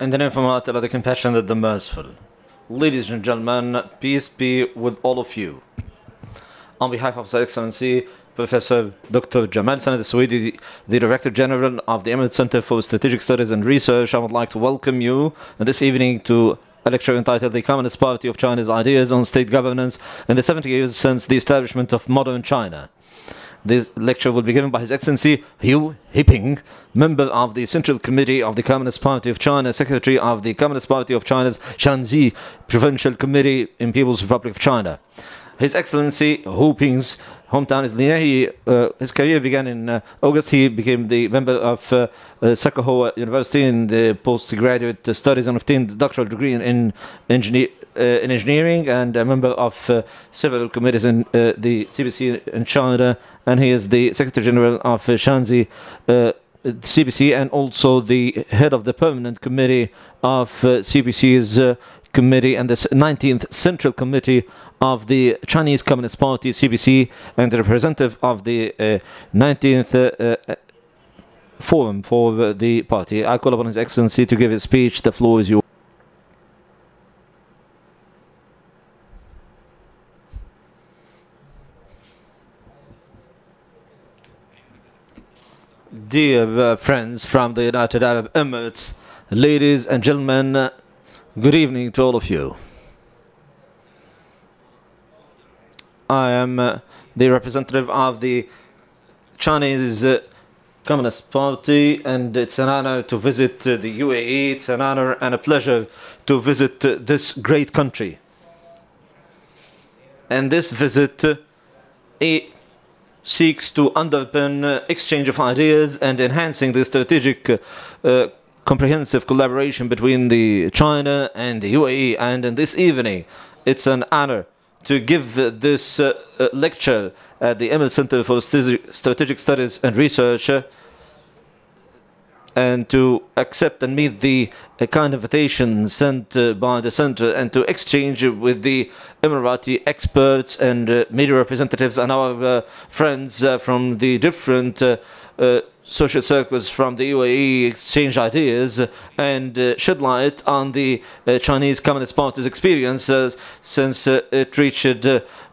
In the name of Allah, the compassionate, the merciful. Ladies and gentlemen, peace be with all of you. On behalf of His Excellency, Professor Dr. Jamal Sanad the Director General of the Emirates Center for Strategic Studies and Research, I would like to welcome you this evening to a lecture entitled The Communist Party of China's Ideas on State Governance in the 70 Years Since the Establishment of Modern China. This lecture will be given by His Excellency Hu Heping, member of the Central Committee of the Communist Party of China, Secretary of the Communist Party of China's Shaanxi Provincial Committee in People's Republic of China. His Excellency Hu Ping's hometown is Lian. He, uh, his career began in uh, August. He became the member of uh, uh, University in the postgraduate studies and obtained a doctoral degree in, in, engineer, uh, in engineering and a member of uh, several committees in uh, the CPC in China. And he is the Secretary General of uh, Shaanxi. Uh, CPC and also the head of the permanent committee of uh, uh, committee and the 19th Central Committee of the Chinese Communist Party, CPC, and the representative of the uh, 19th uh, uh, Forum for uh, the party. I call upon His Excellency to give his speech. The floor is yours. Dear uh, friends from the United Arab Emirates, ladies and gentlemen, uh, good evening to all of you. I am uh, the representative of the Chinese Communist Party, and it's an honor to visit the UAE. It's an honor and a pleasure to visit this great country. And this visit it seeks to underpin uh, exchange of ideas and enhancing the strategic uh, comprehensive collaboration between the China and the UAE. And in this evening, it's an honor to give uh, this uh, uh, lecture at the Emirates Center for Strategic Studies and Research and to accept and meet the uh, kind invitation sent uh, by the center and to exchange with the Emirati experts and uh, media representatives and our uh, friends uh, from the different uh, social circles from the UAE exchange ideas and shed light on the Chinese Communist Party's experiences since it reached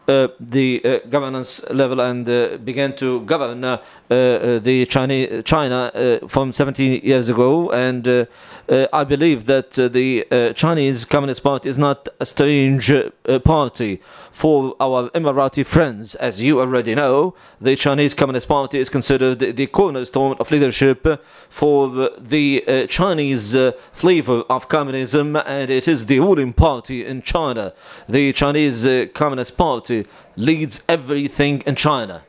the uh, governance level and uh, began to govern uh, uh, the Chinese China uh, from 70 years ago. And uh, uh, I believe that uh, the uh, Chinese Communist Party is not a strange uh, party for our Emirati friends. As you already know, the Chinese Communist Party is considered the cornerstone of leadership for the uh, Chinese uh, flavor of communism, and it is the ruling party in China. The Chinese uh, Communist Party leads everything in China.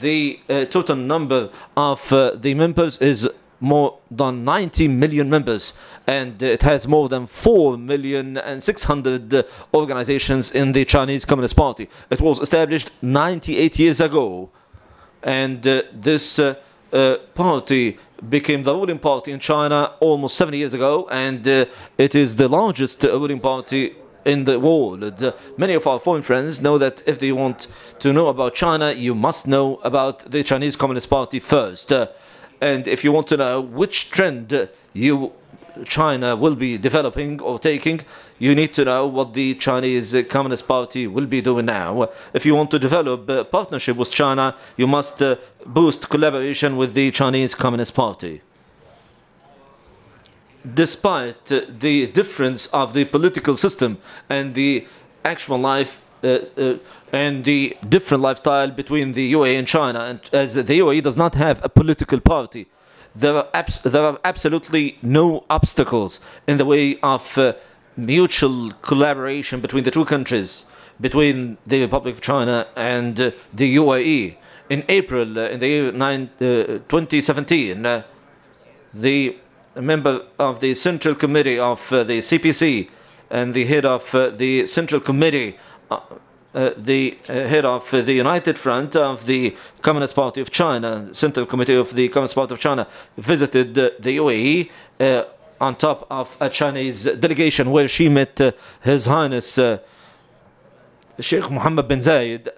The uh, total number of uh, the members is more than 90 million members and it has more than 4 million and 600 uh, organizations in the Chinese Communist Party. It was established 98 years ago and uh, this uh, uh, party became the ruling party in China almost 70 years ago and uh, it is the largest ruling party in the world. Many of our foreign friends know that if they want to know about China, you must know about the Chinese Communist Party first. And if you want to know which trend you China will be developing or taking, you need to know what the Chinese Communist Party will be doing now. If you want to develop a partnership with China, you must uh, boost collaboration with the Chinese Communist Party despite uh, the difference of the political system and the actual life uh, uh, and the different lifestyle between the UAE and China, and as the UAE does not have a political party, there are, there are absolutely no obstacles in the way of uh, mutual collaboration between the two countries, between the Republic of China and uh, the UAE. In April, uh, in the year nine, uh, 2017, uh, the member of the Central Committee of uh, the CPC and the head of uh, the Central Committee, uh, the head of the United Front of the Communist Party of China, Central Committee of the Communist Party of China, visited the UAE on top of a Chinese delegation where she met uh, His Highness uh, Sheikh Mohammed bin Zayed.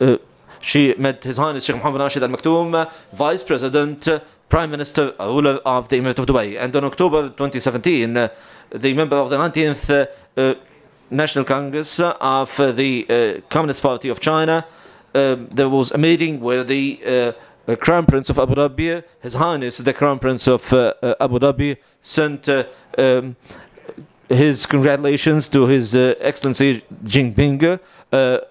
Uh, she met His Highness Sheikh Mohammed Rashid Al Maktoum, Vice President Prime Minister, ruler of the Emirate of Dubai. And on October 2017, uh, the member of the 19th uh, uh, National Congress of the uh, Communist Party of China, there was a meeting where the uh, Crown Prince of Abu Dhabi, His Highness the Crown Prince of uh, Abu Dhabi, sent um, his congratulations to His Excellency Jinping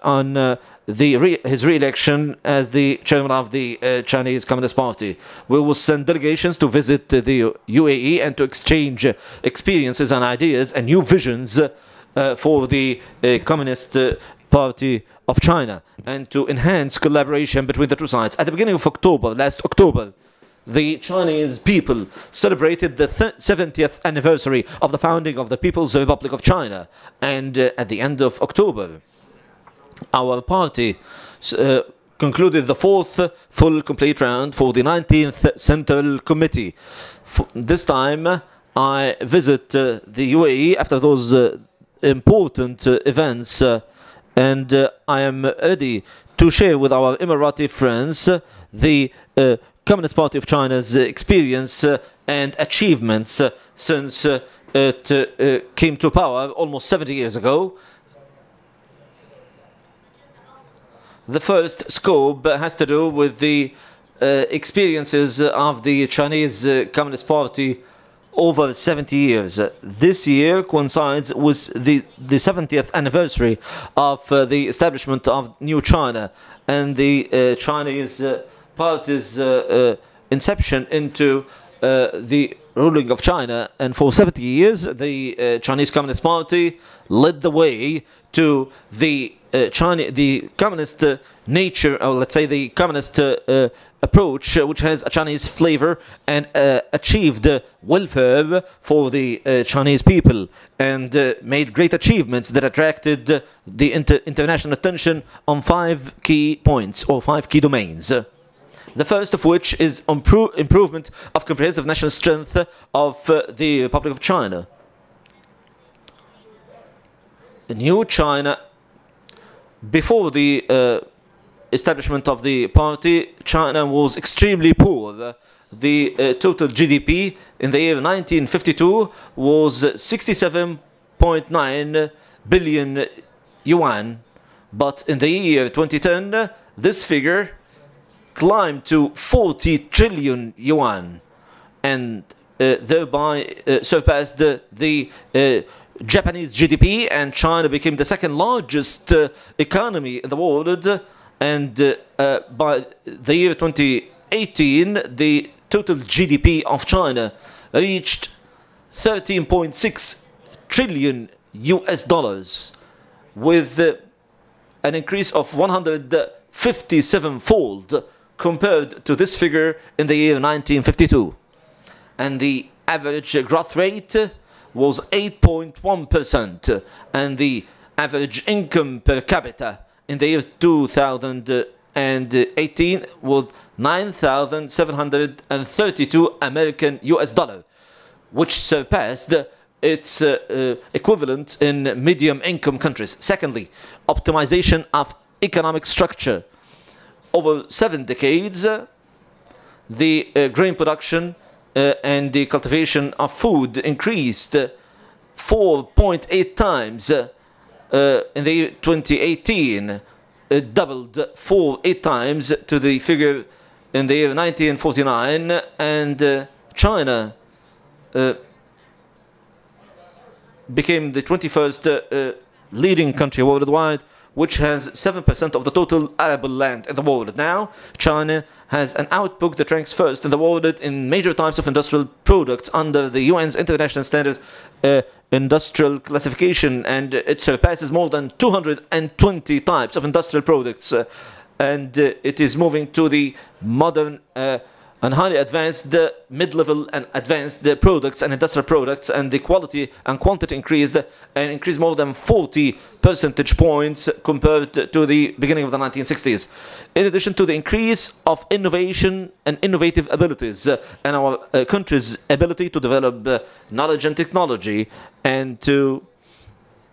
on the re his re-election as the chairman of the uh, Chinese Communist Party. We will send delegations to visit uh, the UAE and to exchange uh, experiences and ideas and new visions uh, for the uh, Communist uh, Party of China and to enhance collaboration between the two sides. At the beginning of October, last October, the Chinese people celebrated the 70th anniversary of the founding of the People's Republic of China and at the end of October our party uh, concluded the fourth full complete round for the 19th Central Committee. This time, I visit uh, the UAE after those uh, important uh, events, uh, and uh, I am ready to share with our Emirati friends the Communist Party of China's experience and achievements since it came to power almost 70 years ago. The first scope has to do with the uh, experiences of the Chinese uh, Communist Party over 70 years. This year coincides with the, the 70th anniversary of uh, the establishment of New China and the uh, Chinese uh, Party's uh, inception into the ruling of China. And for 70 years, the Chinese Communist Party led the way to the uh, the communist uh, nature, or let's say the communist uh, uh approach, uh, which has a Chinese flavor and uh, achieved welfare for the Chinese people and made great achievements that attracted the inter international attention on five key points or five key domains. The first of which is on improvement of comprehensive national strength of the Republic of China. The new China before the uh, establishment of the party, China was extremely poor. The uh, total GDP in the year 1952 was 67.9 billion yuan, but in the year 2010, this figure climbed to 40 trillion yuan and uh, thereby uh, surpassed the uh, Japanese GDP and China became the second largest uh, economy in the world. And uh, uh, by the year 2018, the total GDP of China reached 13.6 trillion US dollars with an increase of 157 fold compared to this figure in the year 1952. And the average growth rate was 8.1% and the average income per capita in the year 2018 was 9,732 American US dollar, which surpassed its uh, uh, equivalent in medium income countries. Secondly, optimization of economic structure. Over seven decades, the uh, grain production uh, and the cultivation of food increased 4.8 times uh, in the year 2018. It doubled 4.8 times to the figure in the year 1949 and China became the 21st uh, leading country worldwide which has 7% of the total arable land in the world. Now, China has an output that ranks first in the world in major types of industrial products under the UN's International Standards uh, Industrial Classification, and it surpasses more than 220 types of industrial products. Uh, and uh, it is moving to the modern uh, and highly advanced mid-level and advanced the products and industrial products and the quality and quantity increased and increased more than 40 percentage points compared to the beginning of the 1960s. In addition to the increase of innovation and innovative abilities and our uh, country's ability to develop uh, knowledge and technology and to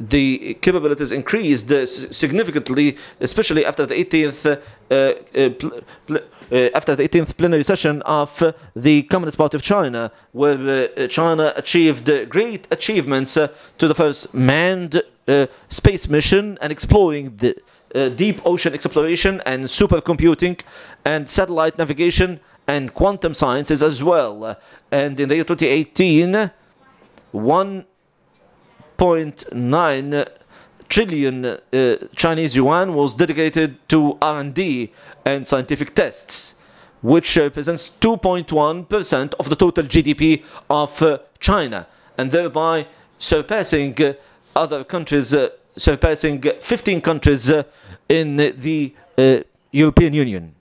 the capabilities increased significantly, especially after the 18th uh, uh, uh, after the 18th plenary session of the Communist Party of China, where uh, China achieved great achievements uh, to the first manned space mission and exploring the deep ocean exploration and supercomputing and satellite navigation and quantum sciences as well. And in the year 2018, 1.9 trillion uh, Chinese yuan was dedicated to R&D and scientific tests, which represents 2.1% of the total GDP of uh, China, and thereby surpassing uh, other countries, uh, surpassing 15 countries uh, in the uh, European Union.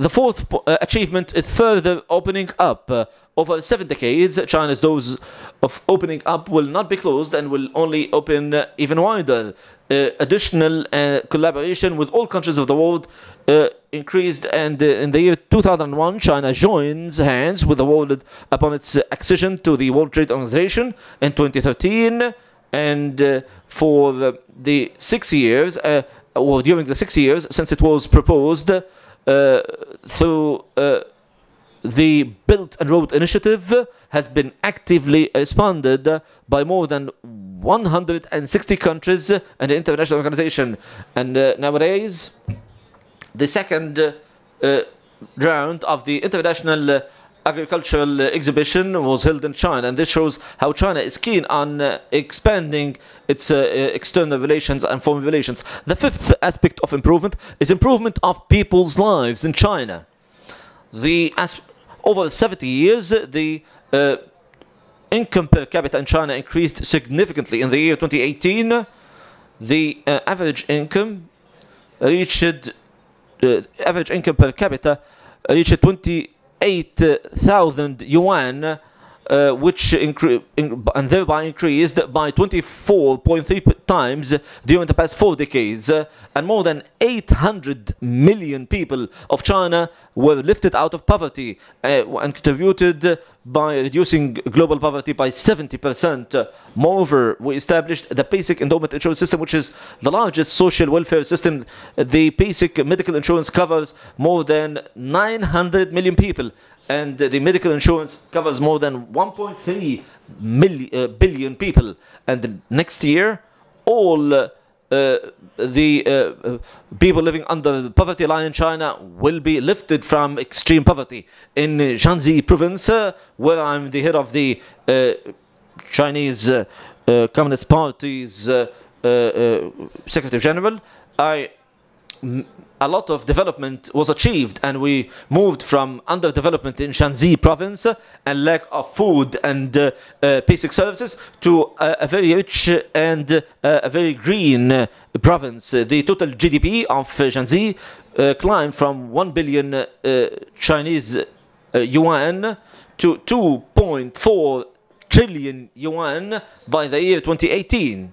The fourth uh, achievement is further opening up. Uh, over seven decades, China's doors of opening up will not be closed and will only open uh, even wider. Uh, additional uh, collaboration with all countries of the world uh, increased, and in the year 2001, China joins hands with the world upon its accession to the World Trade Organization in 2013. And for the, the six years, or during the six years since it was proposed, through uh, the Belt and Road Initiative has been actively expanded by more than 160 countries and the international organization. And uh, nowadays, the second uh, uh, round of the international uh, agricultural exhibition was held in China, and this shows how China is keen on uh, expanding its uh, uh, external relations and foreign relations. The fifth aspect of improvement is improvement of people's lives in China. The over 70 years, the uh, income per capita in China increased significantly. In the year 2018, the uh, average income reached average income per capita reached 28,000 yuan, uh, which incre- in- and thereby increased by 24.3 times during the past four decades. Uh, and more than 800 million people of China were lifted out of poverty uh, and contributed by reducing global poverty by 70%. Moreover, we established the basic endowment insurance system, which is the largest social welfare system. The basic medical insurance covers more than 900 million people, and the medical insurance covers more than 1.3 uh, billion people. And next year, all the uh, uh, people living under the poverty line in China will be lifted from extreme poverty. In uh, Shaanxi province, uh, where I'm the head of the uh, Chinese uh, uh, Communist Party's uh, uh, uh, Secretary General, I a lot of development was achieved and we moved from underdevelopment in Shaanxi province and lack of food and uh, uh, basic services to a, very rich and uh, a very green uh, province. The total GDP of Shaanxi uh, climbed from 1 billion Chinese yuan to 2.4 trillion yuan by the year 2018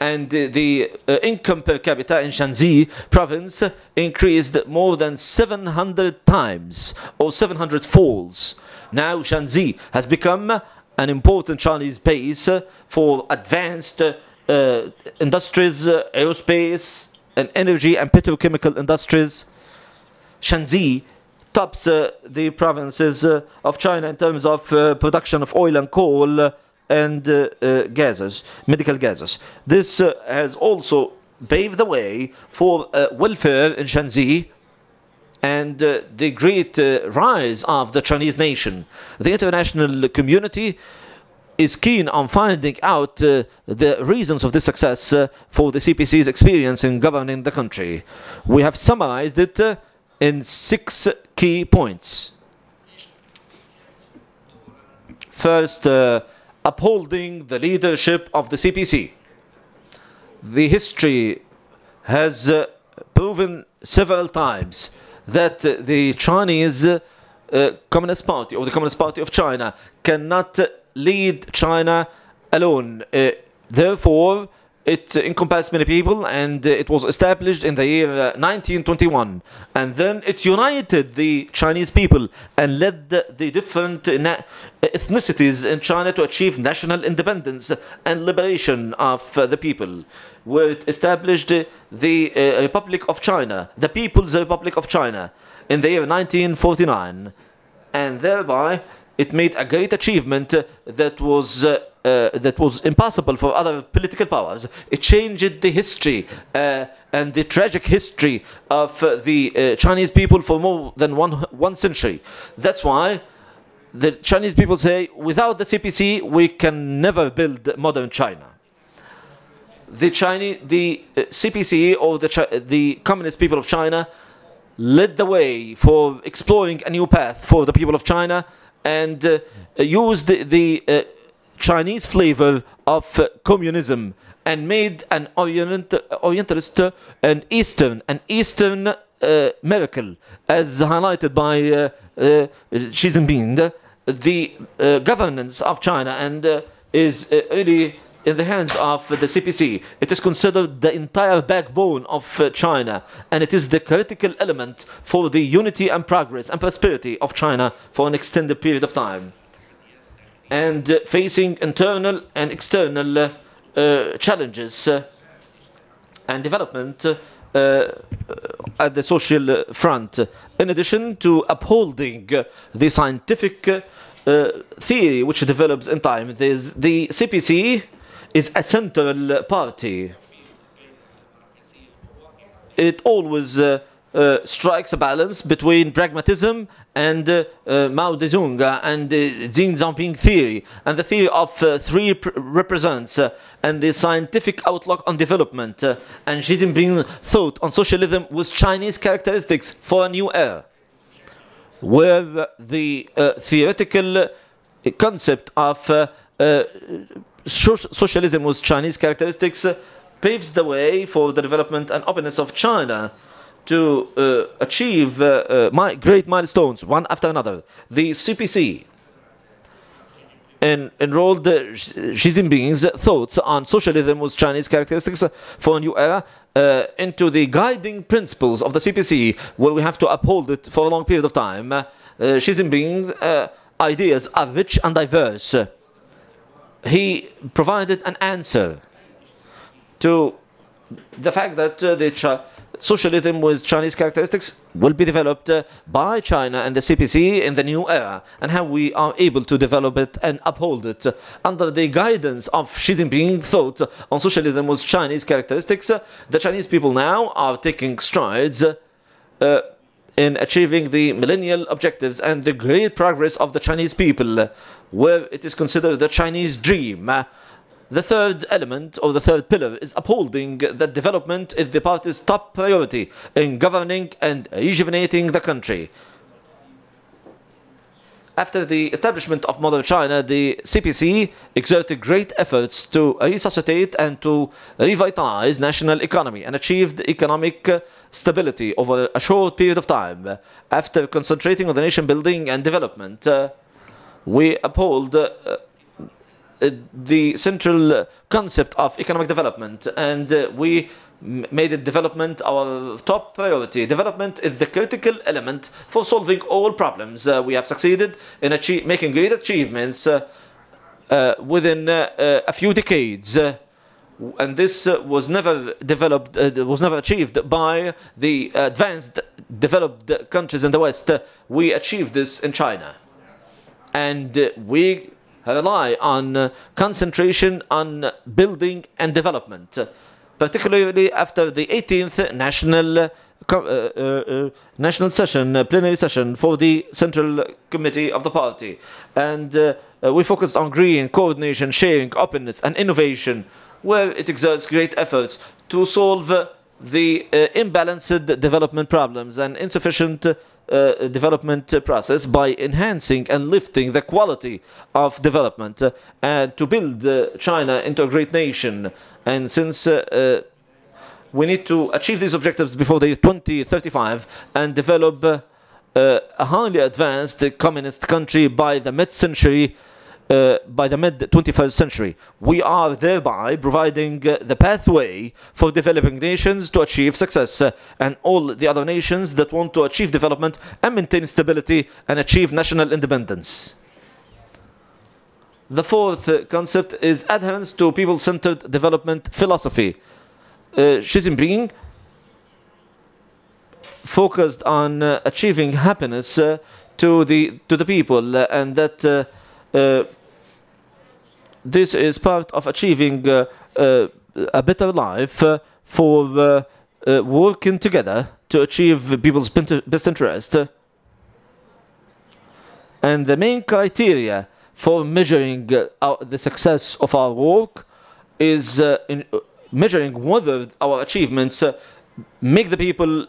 and the uh, income per capita in Shaanxi province increased more than 700 times or 700 folds. Now Shaanxi has become an important Chinese base for advanced uh, industries, uh, aerospace, and energy and petrochemical industries. Shaanxi tops uh, the provinces uh, of China in terms of uh, production of oil and coal and uh, uh, gases, medical gases. This uh, has also paved the way for welfare in Shaanxi and uh, the great uh, rise of the Chinese nation. The international community is keen on finding out uh, the reasons of this success for the CPC's experience in governing the country. We have summarized it in six key points. First, upholding the leadership of the CPC. The history has uh, proven several times that uh, the Chinese uh, Communist Party or the Communist Party of China cannot uh, lead China alone. Uh, therefore, it uh, encompassed many people and uh, it was established in the year uh, 1921. And then it united the Chinese people and led the, the different ethnicities in China to achieve national independence and liberation of the people. Where it established the uh, Republic of China, the People's Republic of China, in the year 1949. And thereby it made a great achievement that was uh, uh, that was impossible for other political powers. It changed the history uh, and the tragic history of uh, the uh, Chinese people for more than one one century. That's why the Chinese people say, without the CPC, we can never build modern China. The Chinese, the uh, CPC or the Chi the Communist people of China led the way for exploring a new path for the people of China and uh, used the, uh, Chinese flavor of uh, communism and made an Orient, Orientalist and Eastern, an Eastern uh, miracle, as highlighted by uh, uh, Xi Jinping. The governance of China and is really in the hands of the CPC. It is considered the entire backbone of uh, China and it is the critical element for the unity and progress and prosperity of China for an extended period of time and uh, facing internal and external uh, uh challenges uh, and development uh, at the social front. In addition to upholding the scientific theory which develops in time, there's the CPC is a central party. It always uh, uh, strikes a balance between pragmatism and uh, uh, Mao Zedong and uh, Xi theory. And the theory of uh, three represents uh, and the scientific outlook on development and Xi Jinping thought on socialism with Chinese characteristics for a new era. Where the theoretical concept of socialism with Chinese characteristics paves the way for the development and openness of China to uh, achieve uh, uh, great milestones one after another. The CPC en enrolled Xi Jinping's thoughts on socialism with Chinese characteristics for a new era uh, into the guiding principles of the CPC, where we have to uphold it for a long period of time. Uh, Xi Jinping's uh, ideas are rich and diverse. He provided an answer to the fact that the socialism with Chinese characteristics will be developed uh, by China and the CPC in the new era and how we are able to develop it and uphold it under the guidance of Xi Jinping thought on socialism with Chinese characteristics. The Chinese people now are taking strides uh, in achieving the millennial objectives and the great progress of the Chinese people where it is considered the Chinese dream the third element, or the third pillar, is upholding that development is the party's top priority in governing and rejuvenating the country. After the establishment of modern China, the CPC exerted great efforts to resuscitate and to revitalize national economy and achieved economic stability over a short period of time. After concentrating on the nation building and development, uh, we uphold uh, uh, the central concept of economic development and uh, we made it development our top priority. Development is the critical element for solving all problems. Uh, we have succeeded in making great achievements uh, uh, within a few decades. and this was never developed, was never achieved by the advanced, developed countries in the West. we achieved this in China, and we rely on uh, concentration on building and development, particularly after the 18th national uh, uh, uh, national session, uh, plenary session for the Central Committee of the party. And uh, we focused on green, coordination, sharing, openness, and innovation, where it exerts great efforts to solve the imbalanced development problems and insufficient uh, development process by enhancing and lifting the quality of development uh, and to build uh, China into a great nation. And since uh, uh, we need to achieve these objectives before the 2035 and develop a highly advanced communist country by the mid-century, uh, by the mid 21st century. We are thereby providing uh, the pathway for developing nations to achieve success uh, and all the other nations that want to achieve development and maintain stability and achieve national independence. The fourth concept is adherence to people centered development philosophy. Uh, Xi Jinping focused on uh, achieving happiness uh, to the to the people and that uh, this is part of achieving uh, uh, a better life uh, for working together to achieve people's best interest. And the main criteria for measuring our, the success of our work is in, measuring whether our achievements make the people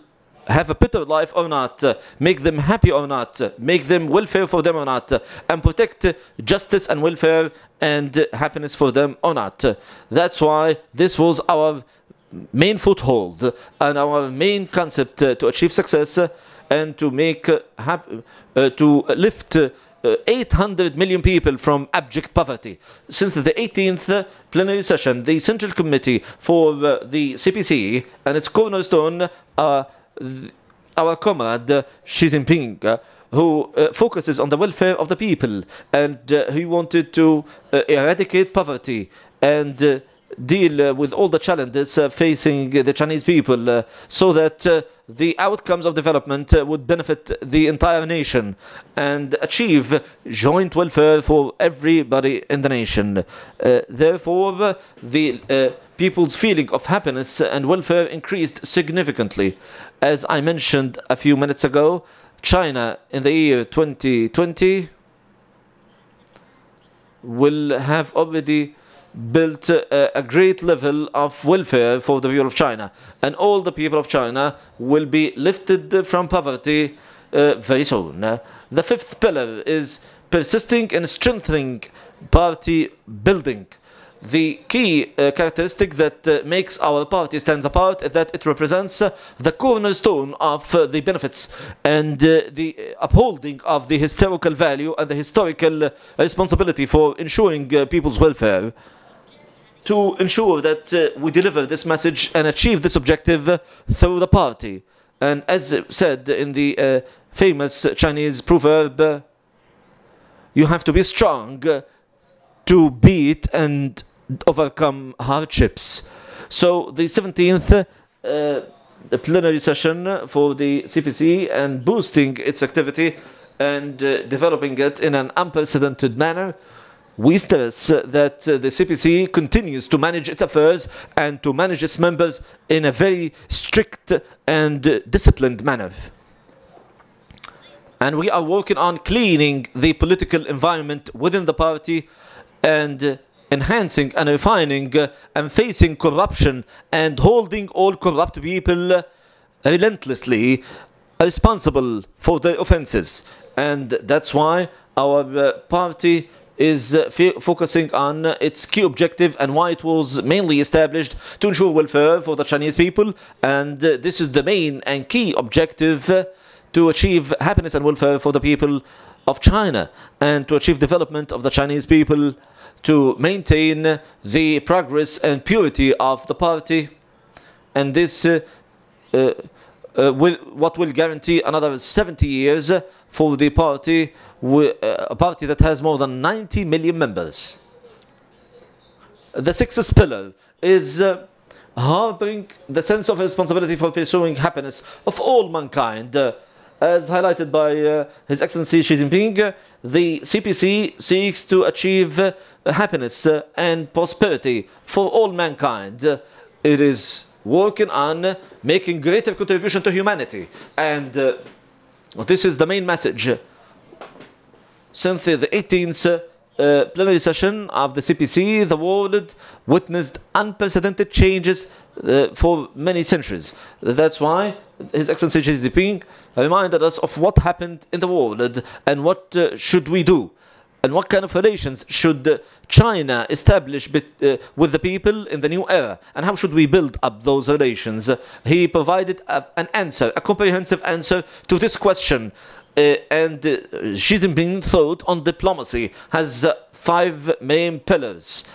have a better life or not, uh, make them happy or not, uh, make them welfare for them or not, uh, and protect justice and welfare and happiness for them or not. That's why this was our main foothold and our main concept to achieve success and to make to lift uh, uh, 800 million people from abject poverty. Since the 18th plenary session, the Central Committee for the CPC and its cornerstone, uh, our comrade Xi Jinping, uh, who uh, focuses on the welfare of the people and uh, he wanted to uh, eradicate poverty and uh, deal uh, with all the challenges facing the Chinese people so that the outcomes of development would benefit the entire nation and achieve joint welfare for everybody in the nation. Therefore, the people's feeling of happiness and welfare increased significantly. As I mentioned a few minutes ago, China in the year 2020 will have already built a, a great level of welfare for the people of China. And all the people of China will be lifted from poverty uh, very soon. The fifth pillar is persisting and strengthening party building. The key uh, characteristic that uh, makes our party stands apart is that it represents uh, the cornerstone of uh, the benefits and uh, the upholding of the historical value and the historical responsibility for ensuring uh, people's welfare to ensure that we deliver this message and achieve this objective through the party. And as said in the famous Chinese proverb, you have to be strong to beat and overcome hardships. So the 17th uh, the plenary session for the CPC and boosting its activity and uh, developing it in an unprecedented manner we stress that uh, the CPC continues to manage its affairs and to manage its members in a very strict and uh, disciplined manner. And we are working on cleaning the political environment within the party and enhancing and refining uh, and facing corruption and holding all corrupt people relentlessly responsible for their offenses. And that's why our uh, party is uh, f- focusing on its key objective and why it was mainly established to ensure welfare for the Chinese people. And this is the main and key objective to achieve happiness and welfare for the people of China and to achieve development of the Chinese people, to maintain the progress and purity of the party. And this uh, uh, uh, will, what will guarantee another 70 years for the party, uh, a party that has more than 90 million members. The sixth pillar is uh, harboring the sense of responsibility for pursuing happiness of all mankind. Uh, as highlighted by uh, His Excellency Xi Jinping, the CPC seeks to achieve uh, happiness uh, and prosperity for all mankind. Uh, it is working on making greater contribution to humanity and uh, this is the main message. Since the 18th uh, plenary session of the CPC, the world witnessed unprecedented changes uh, for many centuries. That's why His Excellency Xi Jinping reminded us of what happened in the world and what uh, should we do. And what kind of relations should uh, China establish bet- uh, with the people in the new era? And how should we build up those relations? he provided a, an answer, a comprehensive answer to this question. Uh, and uh, Xi Jinping thought on diplomacy has uh, five main pillars.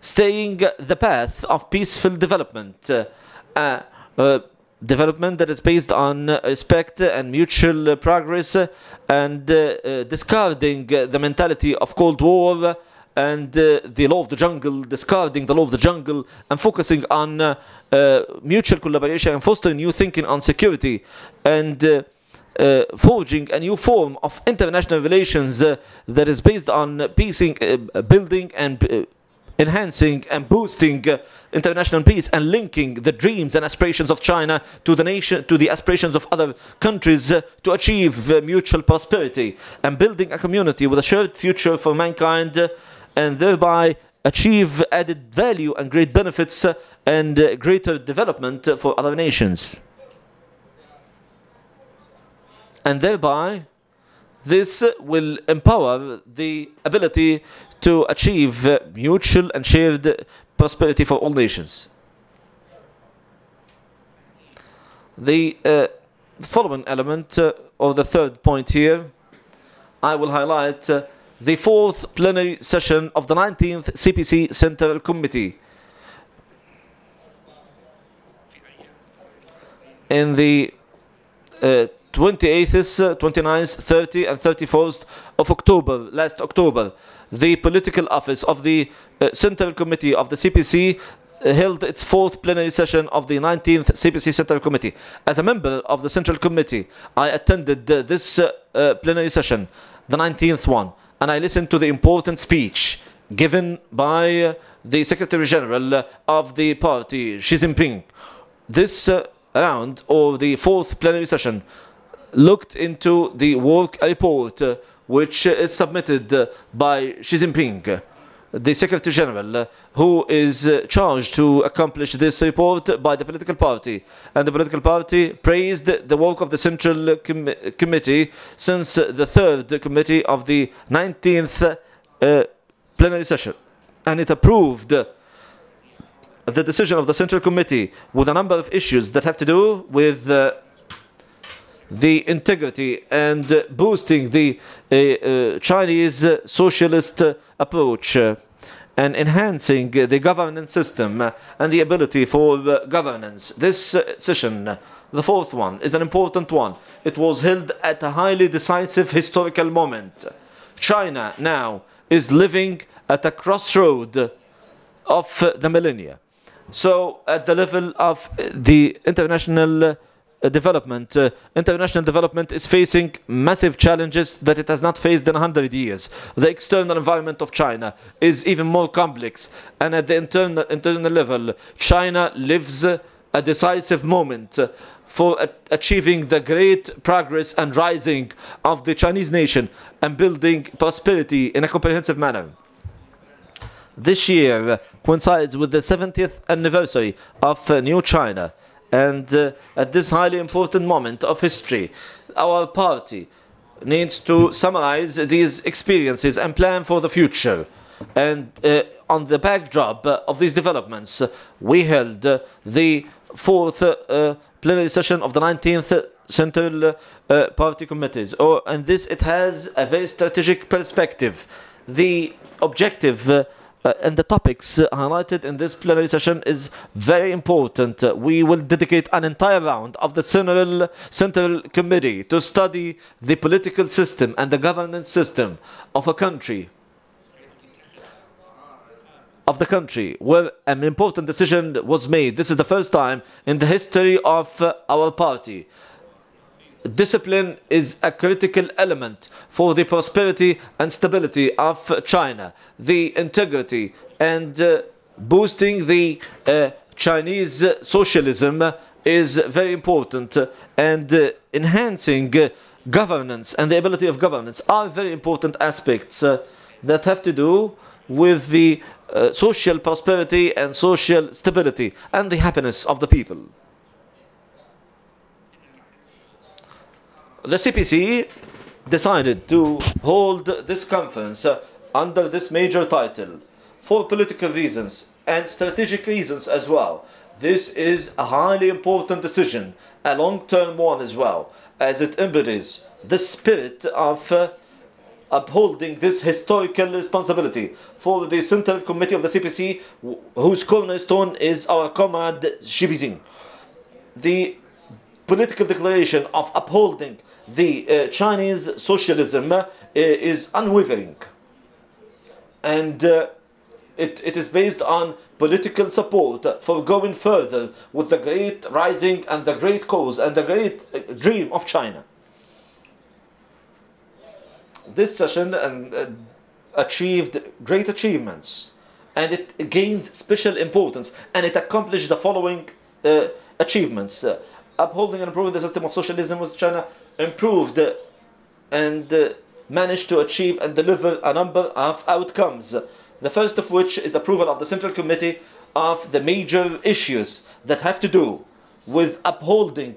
Staying the path of peaceful development. Uh, uh, development that is based on respect and mutual progress and uh, discarding the mentality of Cold War and uh, the law of the jungle, discarding the law of the jungle, and focusing on uh, uh, mutual collaboration and fostering new thinking on security, and uh, uh, forging a new form of international relations uh, that is based on peacing, building, and enhancing and boosting uh, international peace and linking the dreams and aspirations of China to the nation to the aspirations of other countries uh, to achieve uh, mutual prosperity and building a community with a shared future for mankind and thereby achieve added value and great benefits and greater development for other nations. And thereby, this will empower the ability to achieve mutual and shared prosperity for all nations. The uh, following element, uh, or the third point here, I will highlight uh, the fourth plenary session of the 19th CPC Central Committee. In the uh, 28th, 29th, 30th and 31st of October, last October, the political office of the uh, Central Committee of the CPC uh, held its fourth plenary session of the 19th CPC Central Committee. As a member of the Central Committee, I attended uh, this uh, uh, plenary session, the 19th one and I listened to the important speech given by the Secretary General of the party, Xi Jinping. This uh, round, or the fourth plenary session, looked into the work report uh, which is submitted by Xi Jinping the Secretary General, who is charged to accomplish this report by the political party. And the political party praised the work of the Central Com Committee since the third committee of the 19th uh, plenary session. And it approved the decision of the Central Committee with a number of issues that have to do with uh, the integrity and uh, boosting the uh, uh, Chinese socialist approach and enhancing the governance system and the ability for governance. This session, the fourth one, is an important one. It was held at a highly decisive historical moment. China now is living at a crossroad of the millennia. So, at the level of the international uh, development, uh, international development is facing massive challenges that it has not faced in 100 years. The external environment of China is even more complex, and at the internal, internal level, China lives a decisive moment for achieving the great progress and rising of the Chinese nation and building prosperity in a comprehensive manner. This year coincides with the 70th anniversary of uh, New China and uh, at this highly important moment of history, our party needs to summarize these experiences and plan for the future. And uh, on the backdrop of these developments, we held uh, the fourth uh, plenary session of the 19th Central uh, Party Committees. Oh, and this, it has a very strategic perspective. The objective uh, and the topics uh, highlighted in this plenary session is very important. Uh, we will dedicate an entire round of the Central, Central Committee to study the political system and the governance system of a country of the country where an important decision was made. This is the first time in the history of uh, our party discipline is a critical element for the prosperity and stability of China. The integrity and uh, boosting the uh, Chinese socialism is very important and uh, enhancing governance and the ability of governance are very important aspects uh, that have to do with the uh, social prosperity and social stability and the happiness of the people. The CPC decided to hold this conference uh, under this major title for political reasons and strategic reasons as well. This is a highly important decision, a long term one as well, as it embodies the spirit of, uh, upholding this historical responsibility for the Central Committee of the CPC, whose cornerstone is our comrade Jinping. The political declaration of upholding the uh, Chinese socialism uh, is unwavering. And uh, it, it is based on political support for going further with the great rising and the great cause and the great dream of China. This session and, uh, achieved great achievements and it gains special importance and it accomplished the following uh, achievements. Uh, upholding and improving the system of socialism with China improved and uh, managed to achieve and deliver a number of outcomes. The first of which is approval of the Central Committee of the major issues that have to do with upholding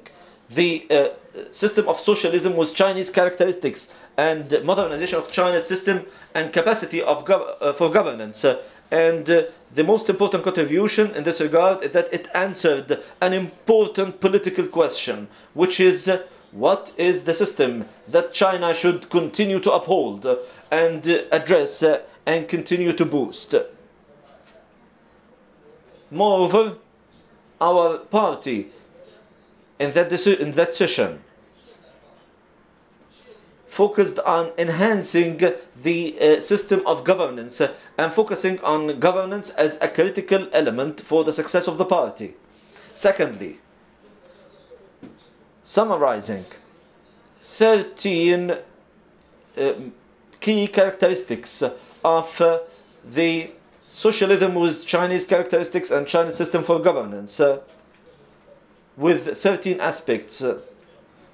the uh, system of socialism with Chinese characteristics and modernization of China's system and capacity of gov uh, for governance. Uh, and the most important contribution in this regard is that it answered an important political question, which is uh, what is the system that China should continue to uphold and address and continue to boost. Moreover, our party in that, in that session focused on enhancing the uh, system of governance and focusing on governance as a critical element for the success of the party. Secondly, summarizing 13 uh, key characteristics of uh, the socialism with Chinese characteristics and Chinese system for governance uh, with 13 aspects.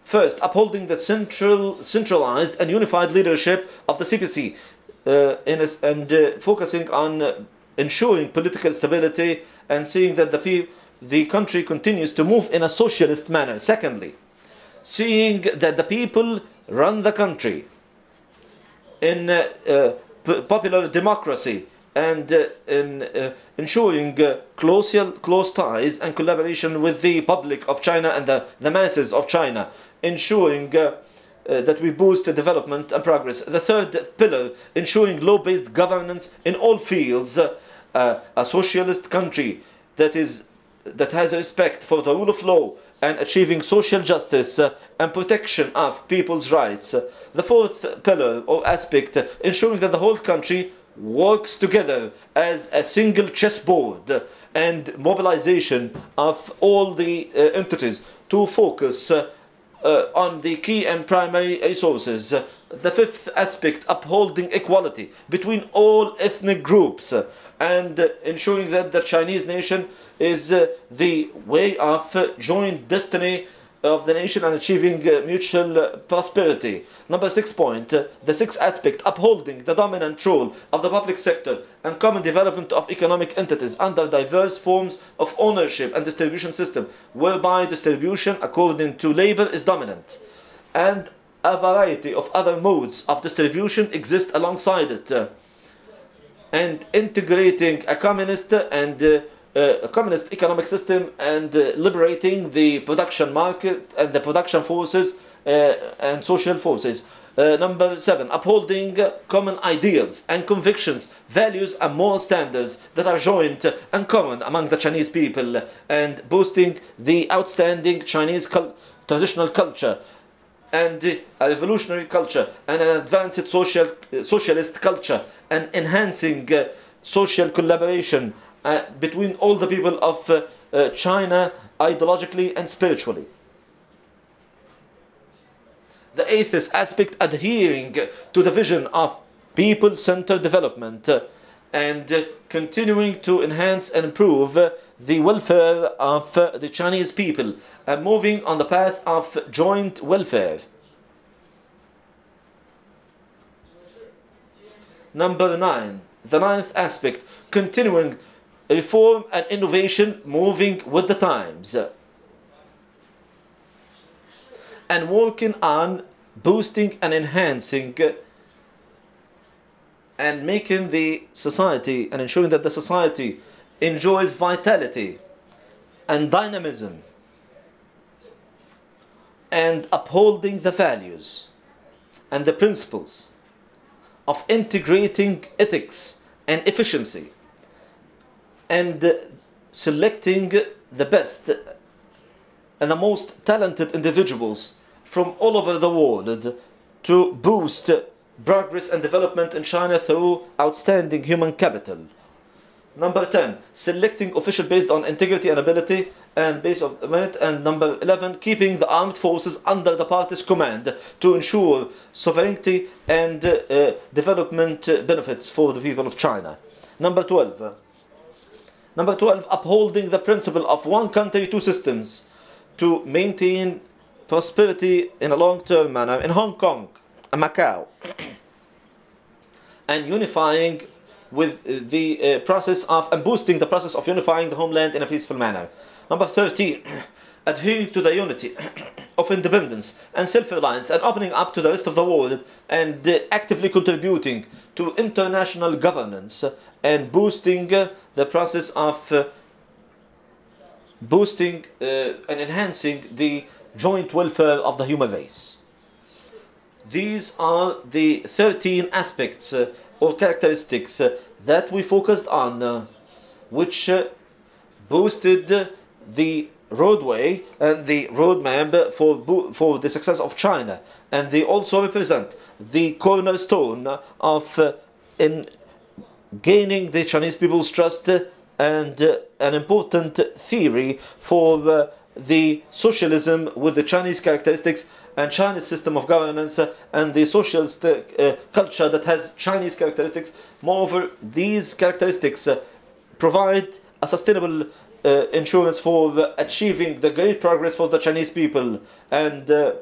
First, upholding the central, centralized and unified leadership of the CPC uh, a, and uh, focusing on ensuring political stability and seeing that the, the country continues to move in a socialist manner. Secondly, seeing that the people run the country in uh, uh, popular democracy and uh, in uh, ensuring uh, close, close ties and collaboration with the public of China and the, the masses of China, ensuring uh, that we boost the development and progress. The third pillar, ensuring law-based governance in all fields, a socialist country that is that has respect for the rule of law and achieving social justice and protection of people's rights. The fourth pillar or aspect, ensuring that the whole country works together as a single chessboard and mobilization of all the uh, entities to focus uh, uh, on the key and primary resources. The fifth aspect, upholding equality between all ethnic groups and ensuring that the Chinese nation is uh, the way of joint destiny of the nation and achieving uh, mutual uh, prosperity. Number six point, uh, the sixth aspect, upholding the dominant role of the public sector and common development of economic entities under diverse forms of ownership and distribution system, whereby distribution according to labor is dominant. And a variety of other modes of distribution exist alongside it. and integrating a communist and uh, uh, communist economic system and uh, liberating the production market and the production forces uh, and social forces. Uh, number seven, upholding common ideals and convictions, values and moral standards that are joint and common among the Chinese people and boosting the outstanding Chinese cul traditional culture and a revolutionary culture and an advanced social, socialist culture and enhancing uh, social collaboration uh, between all the people of uh, uh, China ideologically and spiritually. The eighth aspect adhering to the vision of people centered development uh, and uh, continuing to enhance and improve the welfare of the Chinese people and moving on the path of joint welfare. Number nine, the ninth aspect, continuing reform and innovation moving with the times. And working on boosting and enhancing and making the society and ensuring that the society enjoys vitality and dynamism and upholding the values and the principles of integrating ethics and efficiency and selecting the best and the most talented individuals from all over the world to boost progress and development in China through outstanding human capital. Number 10, selecting official based on integrity and ability and base of merit. And number 11, keeping the armed forces under the party's command to ensure sovereignty and uh, development benefits for the people of China. Number 12, number 12, upholding the principle of one country, two systems to maintain prosperity in a long-term manner in Hong Kong and Macau and unifying with the uh, process of and boosting the process of unifying the homeland in a peaceful manner. Number 13, adhering to the unity of independence and self-reliance and opening up to the rest of the world and uh, actively contributing to international governance and boosting uh, the process of uh, boosting uh, and enhancing the joint welfare of the human race. These are the 13 aspects uh, or characteristics uh, that we focused on, which boosted the roadway and the roadmap for, for the success of China. And they also represent the cornerstone of uh, in gaining the Chinese people's trust and uh, an important theory for uh, the socialism with the Chinese characteristics and Chinese system of governance and the socialist uh, culture that has Chinese characteristics. Moreover, these characteristics provide a sustainable uh, insurance for achieving the great progress for the Chinese people. And uh,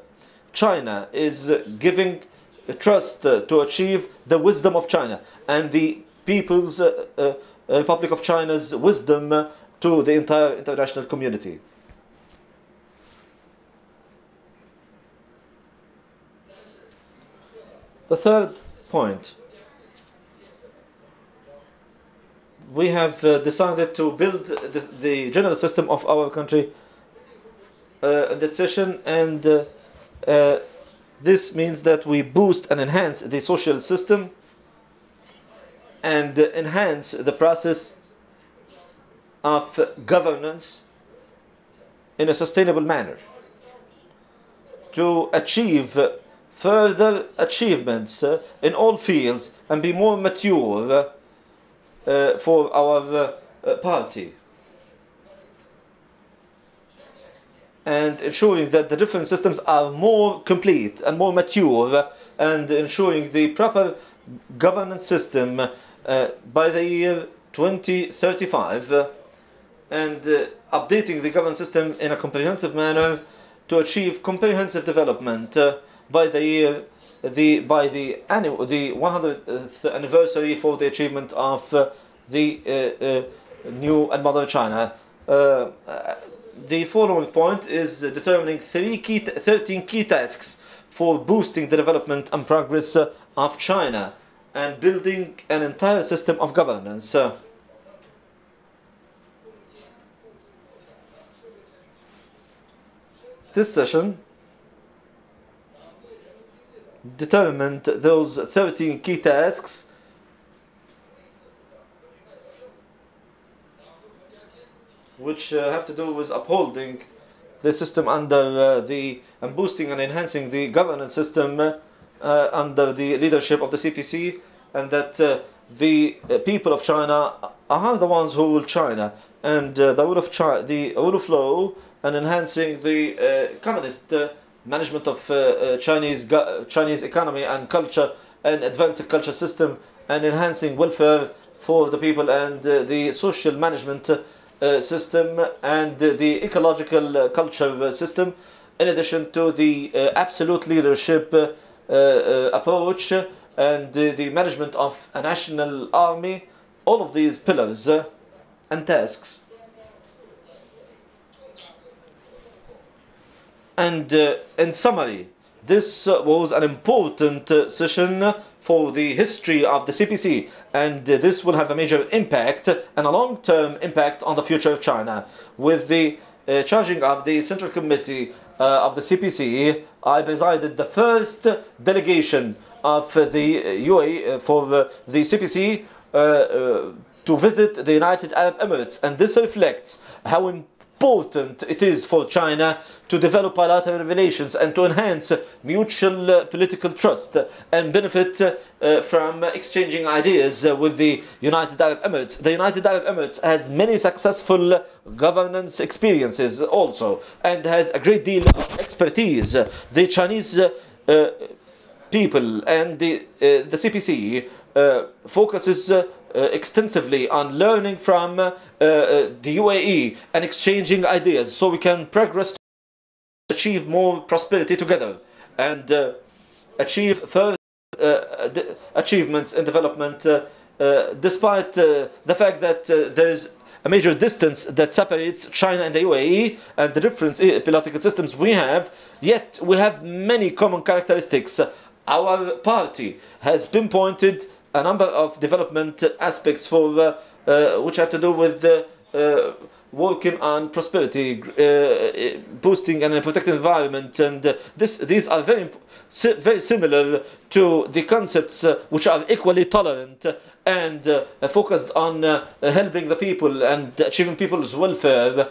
China is giving trust uh, to achieve the wisdom of China and the people's Republic of China's wisdom to the entire international community. The third point we have uh, decided to build this, the general system of our country uh, in this session, and uh, uh this means that we boost and enhance the social system and enhance the process of governance in a sustainable manner. To achieve further achievements uh, in all fields and be more mature for our uh, party. And ensuring that the different systems are more complete and more mature and ensuring the proper governance system uh, by the year 2035 uh, and uh, updating the governance system in a comprehensive manner to achieve comprehensive development by the year the by the annual the 100th anniversary for the achievement of uh, the uh, uh, new and modern China. Uh, the following point is determining three key 13 key tasks for boosting the development and progress uh, of China and building an entire system of governance. this session determined those 13 key tasks. Which uh, have to do with upholding the system under uh, the and boosting and enhancing the governance system uh, under the leadership of the CPC and that uh, the uh, people of China are the ones who rule China and uh, the rule of China, the rule of law and enhancing the communist management of uh, uh, Chinese Chinese economy and culture and advancing culture system and enhancing welfare for the people and uh, the social management uh, system and the ecological culture system. In addition to the absolute leadership approach and the management of a national army all of these pillars and tasks And uh, in summary, this uh, was an important uh, session for the history of the CPC and this will have a major impact and a long-term impact on the future of China. With the uh, charging of the Central Committee uh, of the CPC, I presided the first delegation of the UAE for the CPC to visit the United Arab Emirates, and this reflects how important it is for China to develop bilateral relations and to enhance mutual uh, political trust and benefit uh, from exchanging ideas with the United Arab Emirates. The United Arab Emirates has many successful governance experiences also and has a great deal of expertise. The Chinese uh, people and the, the CPC focuses uh, Uh, extensively on learning from uh, uh, the UAE and exchanging ideas so we can progress to achieve more prosperity together and uh, achieve further uh, achievements in development despite the fact that there's a major distance that separates China and the UAE and the different political systems we have, yet we have many common characteristics. Our party has pinpointed a number of development aspects for uh, uh, which have to do with uh, working on prosperity, uh, boosting and protecting environment, and uh, this these are very very similar to the concepts uh, which are equally tolerant and focused on helping the people and achieving people's welfare.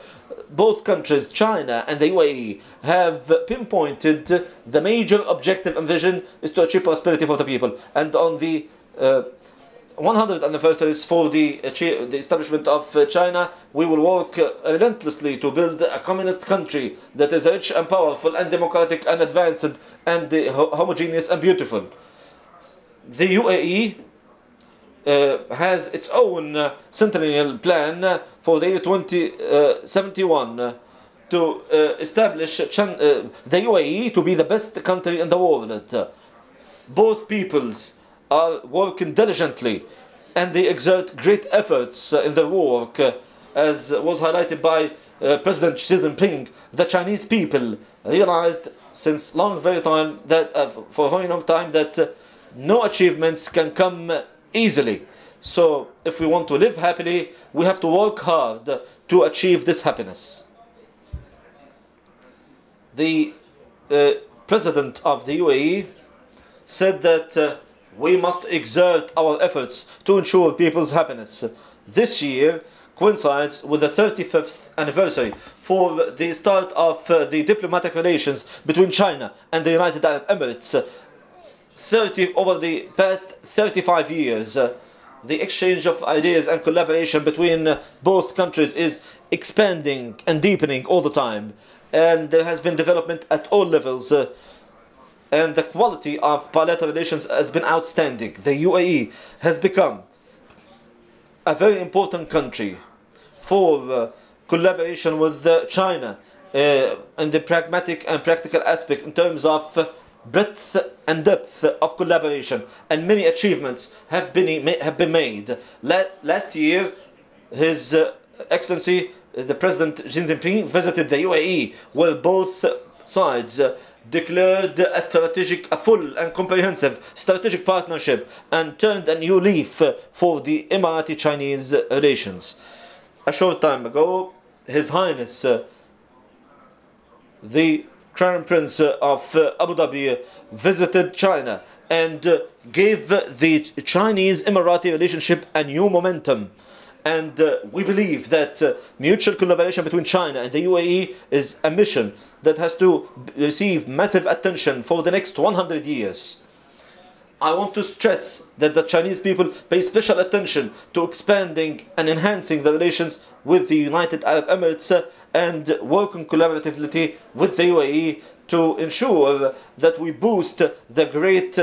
Both countries, China and the UAE, have pinpointed the major objective and vision is to achieve prosperity for the people. And on the uh, 100 anniversaries for the, the establishment of uh, China, we will work uh, relentlessly to build a communist country that is rich and powerful and democratic and advanced and homogeneous and beautiful. The UAE uh, has its own uh, centennial plan for the year 2071 uh, to establish Chan the UAE to be the best country in the world. Both peoples are working diligently and they exert great efforts uh, in their work, uh, as was highlighted by uh, President Xi Jinping. The Chinese people realized since long very time that uh, for a very long time that uh, no achievements can come easily. So if we want to live happily, we have to work hard to achieve this happiness. The uh, president of the UAE said that we must exert our efforts to ensure people's happiness. This year coincides with the 35th anniversary for the start of uh, the diplomatic relations between China and the United Arab Emirates. 30 over the past 35 years, uh, the exchange of ideas and collaboration between uh, both countries is expanding and deepening all the time. And there has been development at all levels. Uh, and the quality of bilateral relations has been outstanding. The UAE has become a very important country for uh, collaboration with uh, China uh, in the pragmatic and practical aspect in terms of uh, breadth and depth of collaboration and many achievements have been have been made last year his uh, excellency the president Xi Jinping visited the UAE where both sides uh, declared a strategic, a full and comprehensive strategic partnership and turned a new leaf for the Emirati-Chinese relations. A short time ago, His Highness the Crown Prince of Abu Dhabi visited China and gave the Chinese Emirati relationship a new momentum. And uh, we believe that uh, mutual collaboration between China and the UAE is a mission that has to receive massive attention for the next 100 years. I want to stress that the Chinese people pay special attention to expanding and enhancing the relations with the United Arab Emirates and working collaboratively with the UAE to ensure that we boost the great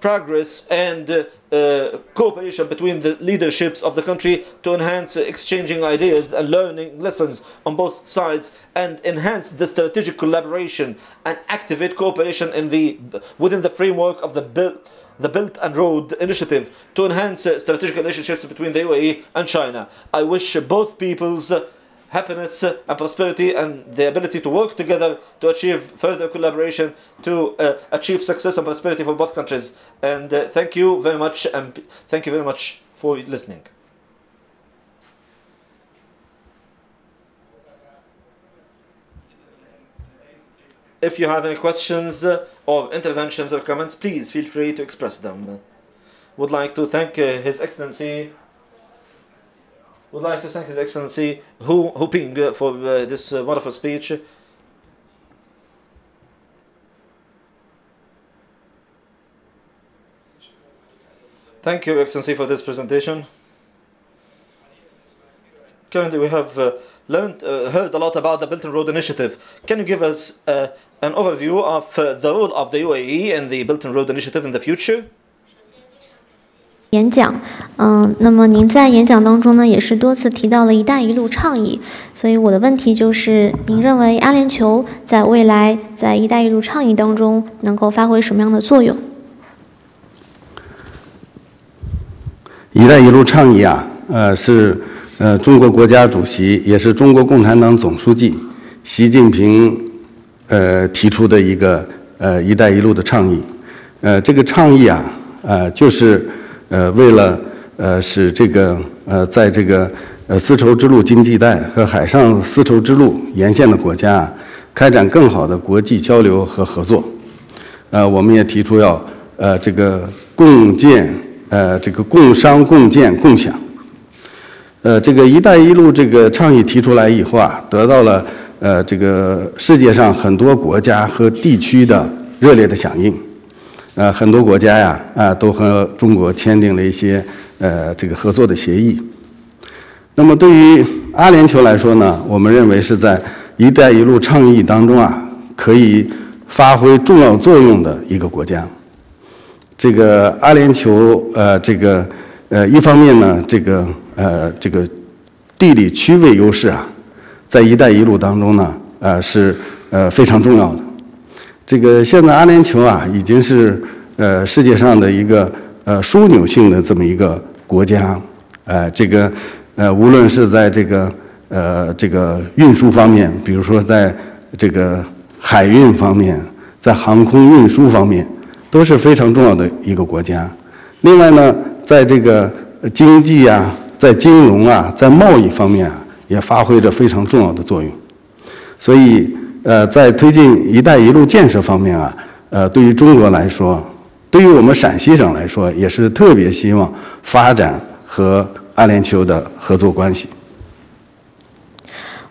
progress and uh, uh, cooperation between the leaderships of the country to enhance exchanging ideas and learning lessons on both sides and enhance the strategic collaboration and activate cooperation in the within the framework of the Belt the Belt and Road Initiative to enhance uh, strategic relationships between the UAE and China. I wish both peoples happiness and prosperity and the ability to work together to achieve further collaboration to uh, achieve success and prosperity for both countries. And uh, thank you very much and thank you very much for listening. If you have any questions uh, or interventions or comments, please feel free to express them. Would like to thank uh, His Excellency. Would like to thank His Excellency Hu Heping for uh, this uh, wonderful speech. Thank you, Excellency, for this presentation. Currently, we have uh, learned, uh, heard a lot about the Belt and Road Initiative. Can you give us uh, an overview of uh, the role of the UAE and the Belt and Road Initiative in the future? 演讲，嗯、那么您在演讲当中呢，也是多次提到了“一带一路”倡议，所以我的问题就是，您认为阿联酋在未来在“一带一路”倡议当中能够发挥什么样的作用？“一带一路”倡议啊，呃，是呃中国国家主席，也是中国共产党总书记习近平呃提出的一个呃“一带一路”的倡议。呃，这个倡议啊，呃，就是呃为了呃使这个呃在这个呃丝绸之路经济带和海上丝绸之路沿线的国家，开展更好的国际交流和合作。呃，我们也提出要呃这个共建。呃，这个共商、共建、共享，呃，这个“一带一路”这个倡议提出来以后啊，得到了呃这个世界上很多国家和地区的热烈的响应，呃，很多国家呀啊都和中国签订了一些呃这个合作的协议。那么对于阿联酋来说呢，我们认为是在“一带一路”倡议当中啊，可以发挥重要作用的一个国家。这个阿联酋，呃，这个，呃，一方面呢，这个，呃，这个地理区位优势啊，在“一带一路”当中呢，呃，是呃非常重要的。这个现在阿联酋啊，已经是呃世界上的一个呃枢纽性的这么一个国家，呃，这个呃，无论是在这个呃这个运输方面，比如说在这个海运方面，在航空运输方面。都是非常重要的一个国家。另外呢，在这个经济啊，在金融啊，在贸易方面啊，也发挥着非常重要的作用。所以，呃，在推进“一带一路”建设方面啊，呃，对于中国来说，对于我们陕西省来说，也是特别希望发展和阿联酋的合作关系。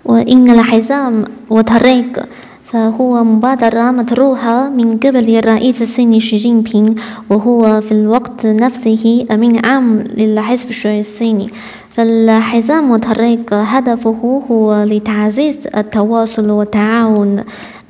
我 إن الحزام وطريق فهو مبادرة مطروحة من قبل الرئيس الصيني شي جين بينغ وهو في الوقت نفسه أمين عام للحزب الشيوعي الصيني فالحزام والطريق هدفه هو لتعزيز التواصل والتعاون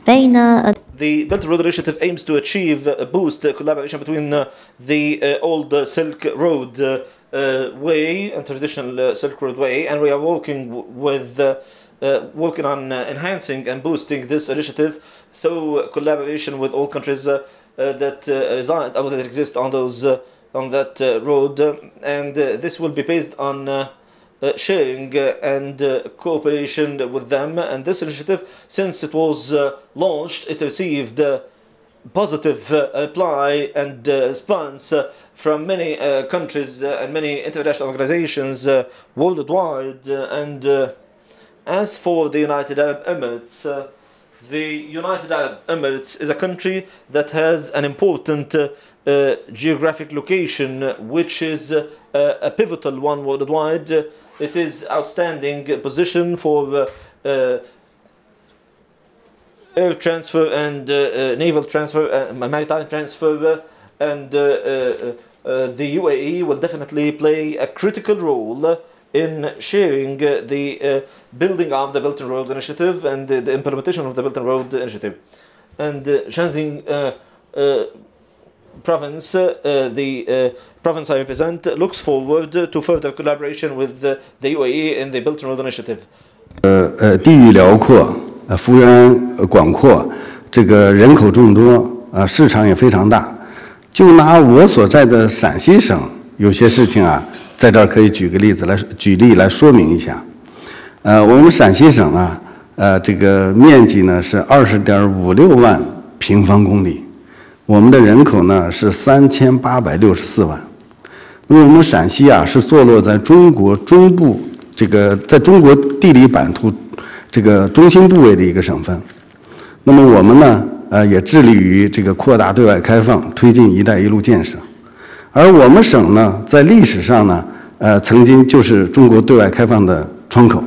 بين The Belt Road Initiative aims to achieve a boost uh, collaboration between uh, the uh, old uh, Silk Road uh, uh, way and traditional uh, Silk Road way, and we are working with uh, uh, working on uh, enhancing and boosting this initiative through collaboration with all countries uh, uh, that uh, that exist on those uh, on that uh, road, uh, and uh, this will be based on. Uh, sharing uh, and uh, cooperation with them. And this initiative, since it was uh, launched, it received uh, positive uh, reply and response from many countries and many international organizations worldwide. And as for the United Arab Emirates, the United Arab Emirates is a country that has an important geographic location, which is a pivotal one worldwide. It is outstanding position for uh, uh, air transfer and uh, naval transfer, maritime transfer, and the UAE will definitely play a critical role in sharing uh, the uh, building of the Belt and Road Initiative and the, implementation of the Belt and Road Initiative. And uh, uh, province, uh, the uh, province I represent, looks forward to further collaboration with uh, the UAE in the Belt and Road Initiative. 呃呃，地域辽阔，呃，幅员广阔，这个人口众多，啊，市场也非常大。就拿我所在的陕西省，有些事情啊，在这儿可以举个例子来举例来说明一下。呃，我们陕西省啊，呃，这个面积呢是二十点五六万平方公里，我们的人口呢是三千八百六十四万。那么我们陕西啊，是坐落在中国中部这个在中国地理版图这个中心部位的一个省份。那么我们呢，呃，也致力于这个扩大对外开放，推进“一带一路”建设。而我们省呢，在历史上呢，呃，曾经就是中国对外开放的窗口。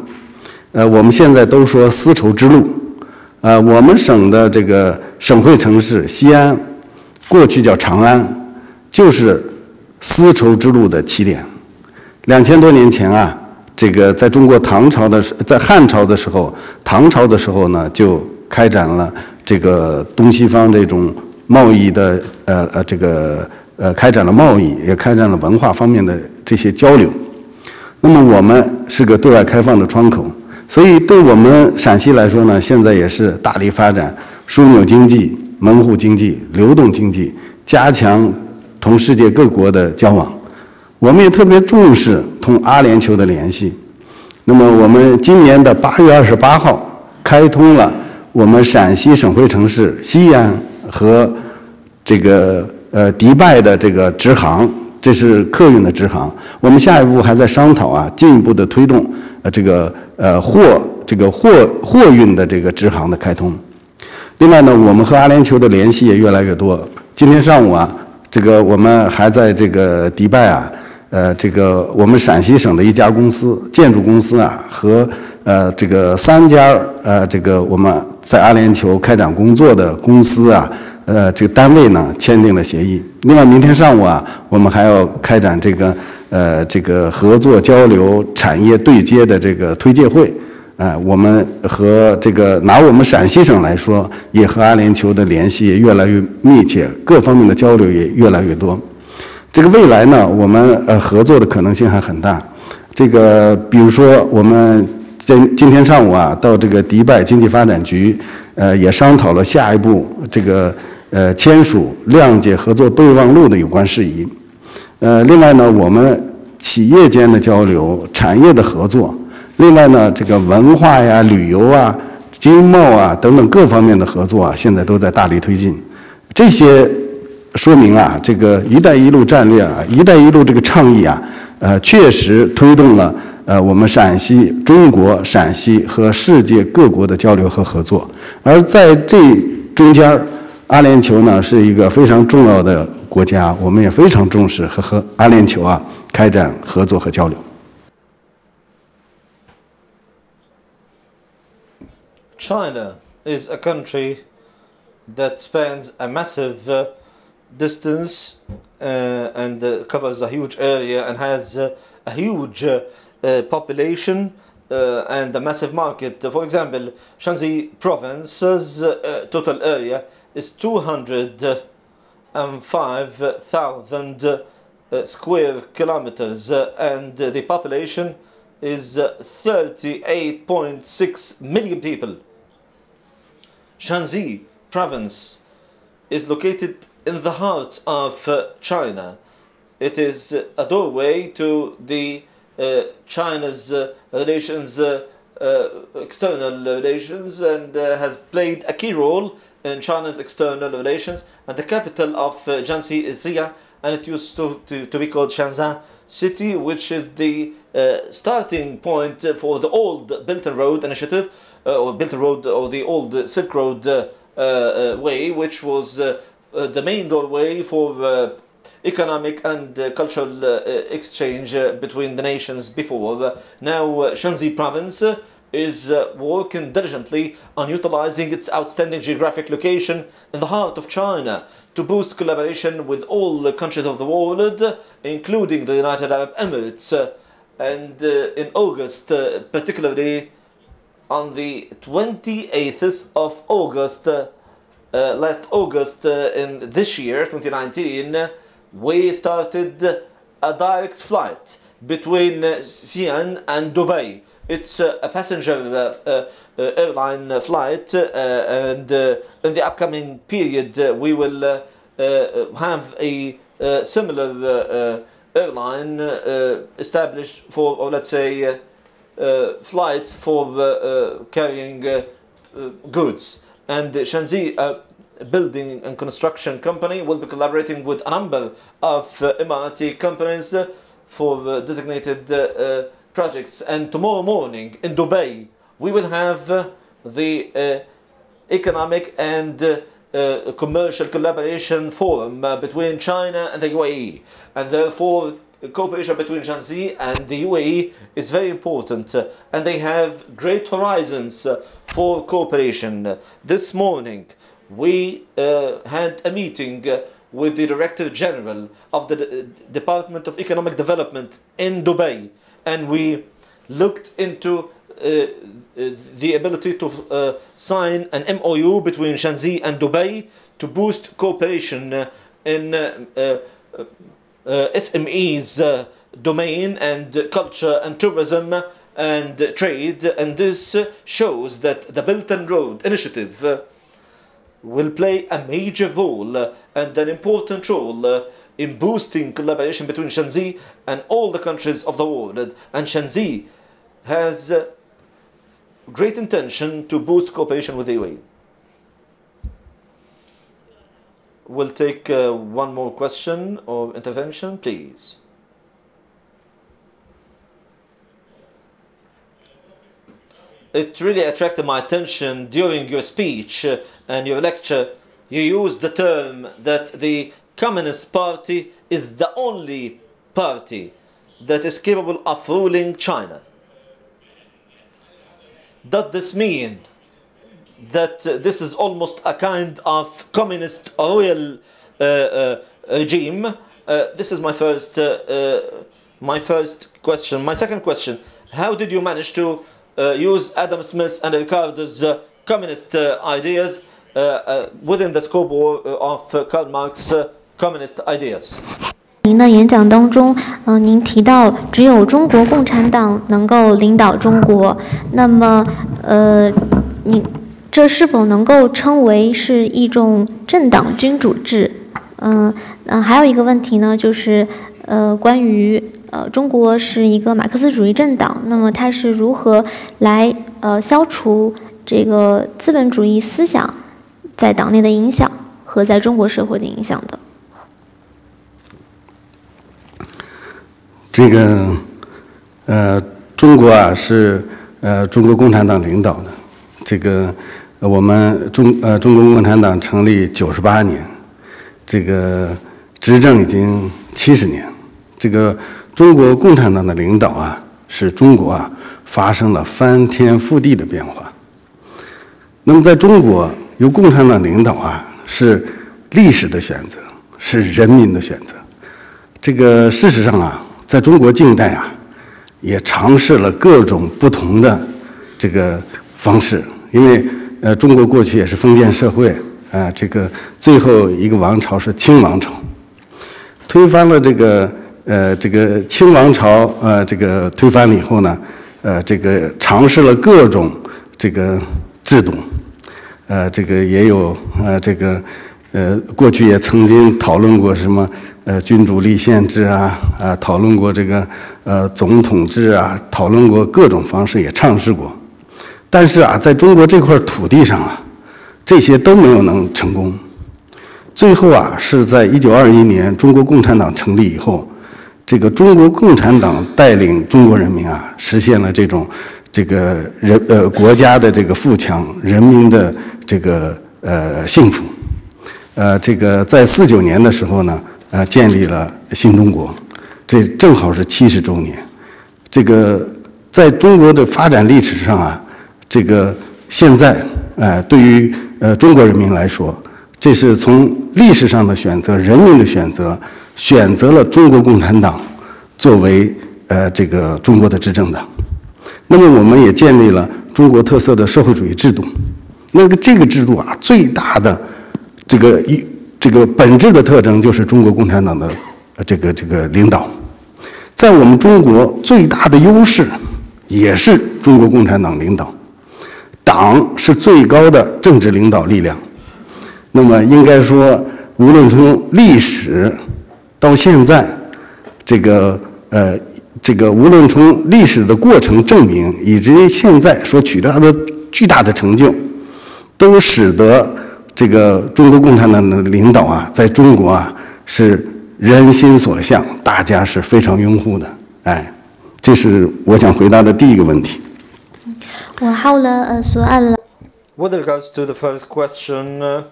呃，我们现在都说丝绸之路。呃，我们省的这个省会城市西安，过去叫长安，就是丝绸之路的起点。两千多年前啊，这个在中国唐朝的时，在汉朝的时候，唐朝的时候呢，就开展了这个东西方这种贸易的，呃呃，这个呃，开展了贸易，也开展了文化方面的这些交流。那么我们是个对外开放的窗口。所以，对我们陕西来说呢，现在也是大力发展枢纽经济、门户经济、流动经济，加强同世界各国的交往。我们也特别重视同阿联酋的联系。那么，我们今年的八月二十八号开通了我们陕西省会城市西安和这个呃迪拜的这个直航，这是客运的直航。我们下一步还在商讨啊，进一步的推动呃这个。呃，货这个货货运的这个直航的开通，另外呢，我们和阿联酋的联系也越来越多。今天上午啊，这个我们还在这个迪拜啊，呃，这个我们陕西省的一家公司建筑公司啊，和呃这个三家呃这个我们在阿联酋开展工作的公司啊，呃这个单位呢签订了协议。另外，明天上午啊，我们还要开展这个。呃，这个合作交流、产业对接的这个推介会，呃，我们和这个拿我们陕西省来说，也和阿联酋的联系也越来越密切，各方面的交流也越来越多。这个未来呢，我们呃合作的可能性还很大。这个比如说，我们今今天上午啊，到这个迪拜经济发展局，呃，也商讨了下一步这个呃签署谅解合作备忘录的有关事宜。呃，另外呢，我们企业间的交流、产业的合作，另外呢，这个文化呀、旅游啊、经贸啊等等各方面的合作啊，现在都在大力推进。这些说明啊，这个“一带一路”战略啊，“一带一路”这个倡议啊，呃，确实推动了呃我们陕西、中国、陕西和世界各国的交流和合作。而在这中间，阿联酋呢是一个非常重要的。国家，我们也非常重视和和阿联酋啊开展合作和交流。China is a country that spans a massive uh, distance uh, and uh, covers a huge area and has uh, a huge uh, population uh, and a massive market. For example, Shaanxi province's total area is 205,000 uh, square kilometers and the population is 38.6 million people. Shaanxi province is located in the heart of China. It is a doorway to the uh, China's uh, relations, uh, external relations, and has played a key role in China's external relations and the capital of uh, Jiangxi is Xi'an and it used to, to, to be called Shenzhen city which is the uh, starting point for the old Belt and Road initiative uh, or Belt and Road or the old Silk Road uh, uh, way which was uh, the main doorway for economic and cultural exchange between the nations before. Now Shaanxi province is uh, working diligently on utilizing its outstanding geographic location in the heart of China to boost collaboration with all the countries of the world, including the United Arab Emirates. And uh, in August, uh, particularly on the 28th of August, uh, uh, last August uh, in this year, 2019, we started a direct flight between uh, Xi'an and Dubai. It's uh, a passenger uh, uh, uh, airline flight and in the upcoming period we will have a similar airline established for or let's say flights for carrying goods. And Shaanxi building and construction company will be collaborating with a number of uh, companies for uh, designated uh, projects. And tomorrow morning in Dubai we will have uh, the uh, economic and uh, uh, commercial collaboration forum uh, between China and the UAE, and therefore cooperation between Shaanxi and the UAE is very important, uh, and they have great horizons uh, for cooperation. This morning, we uh, had a meeting uh, with the Director General of the D- Department of Economic Development in Dubai, and we looked into the ability to sign an MOU between Shaanxi and Dubai to boost cooperation in SMEs uh, domain and uh, culture and tourism and uh, trade, and this uh, shows that the Belt and Road Initiative. Uh, will play a major role uh, and an important role uh, in boosting collaboration between Shaanxi and all the countries of the world. And Shaanxi has uh, great intention to boost cooperation with the UAE. We'll take uh, one more question or intervention, please. it really attracted my attention during your speech uh, and your lecture. You used the term that the Communist Party is the only party that is capable of ruling China. Does this mean that uh, this is almost a kind of communist royal uh, uh, regime? Uh, this is my first, uh, uh, my first question. My second question: How did you manage to uh, use Adam Smith and Ricardo's uh, communist uh, ideas uh, uh, within the scope of, of uh, Karl Marx's uh, communist ideas. 您的演讲当中，嗯、您提到只有中国共产党能够领导中国，那么，呃，你 这是否能够称为是一种政党君主制？嗯、嗯、还有一个问题呢，就是呃，关于呃中国是一个马克思主义政党，那么它是如何来呃消除这个资本主义思想在党内的影响和在中国社会的影响的？这个呃，中国啊是呃中国共产党领导的，这个我们中呃中国共产党成立九十八年，这个执政已经七十年，这个中国共产党的领导啊，使中国啊发生了翻天覆地的变化。那么在中国由共产党领导啊，是历史的选择，是人民的选择。这个事实上啊，在中国近代啊，也尝试了各种不同的这个方式，因为呃，中国过去也是封建社会啊、这个最后一个王朝是清王朝，推翻了这个呃这个清王朝呃这个推翻了以后呢，呃这个尝试了各种这个制度，呃这个也有呃这个呃过去也曾经讨论过什么呃君主立宪制啊啊讨论过这个呃总统制啊讨论过各种方式也尝试过，但是啊在中国这块土地上啊这些都没有能成功。最后啊，是在一九二一年中国共产党成立以后，这个中国共产党带领中国人民啊，实现了这种这个人呃国家的这个富强，人民的这个呃幸福。呃，这个在四九年的时候呢，呃，建立了新中国，这正好是七十周年。这个在中国的发展历史上啊，这个现在呃，对于呃中国人民来说，这是从历史上的选择，人民的选择，选择了中国共产党作为呃这个中国的执政党。那么我们也建立了中国特色的社会主义制度。那个这个制度啊，最大的这个一这个本质的特征就是中国共产党的这个这个领导。在我们中国最大的优势也是中国共产党领导，党是最高的政治领导力量。那么应该说，无论从历史到现在，这个呃，这个无论从历史的过程证明，以至于现在所取得的巨大的成就，都使得这个中国共产党的领导啊，在中国啊是人心所向，大家是非常拥护的。哎，这是我想回答的第一个问题。وحول سؤال with regards to the first question, uh,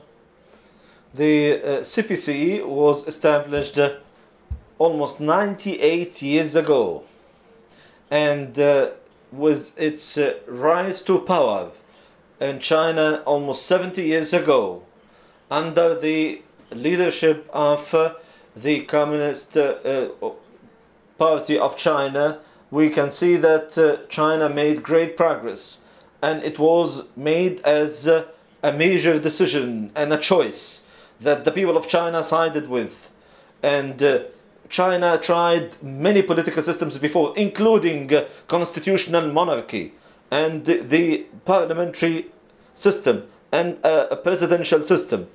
the uh, CPC was established uh, almost 98 years ago and uh, with its uh, rise to power in China almost 70 years ago under the leadership of uh, the Communist uh, uh, Party of China, we can see that uh, China made great progress and it was made as uh, a major decision and a choice that the people of China sided with. And uh, China tried many political systems before, including uh, constitutional monarchy and the parliamentary system and uh, a presidential system.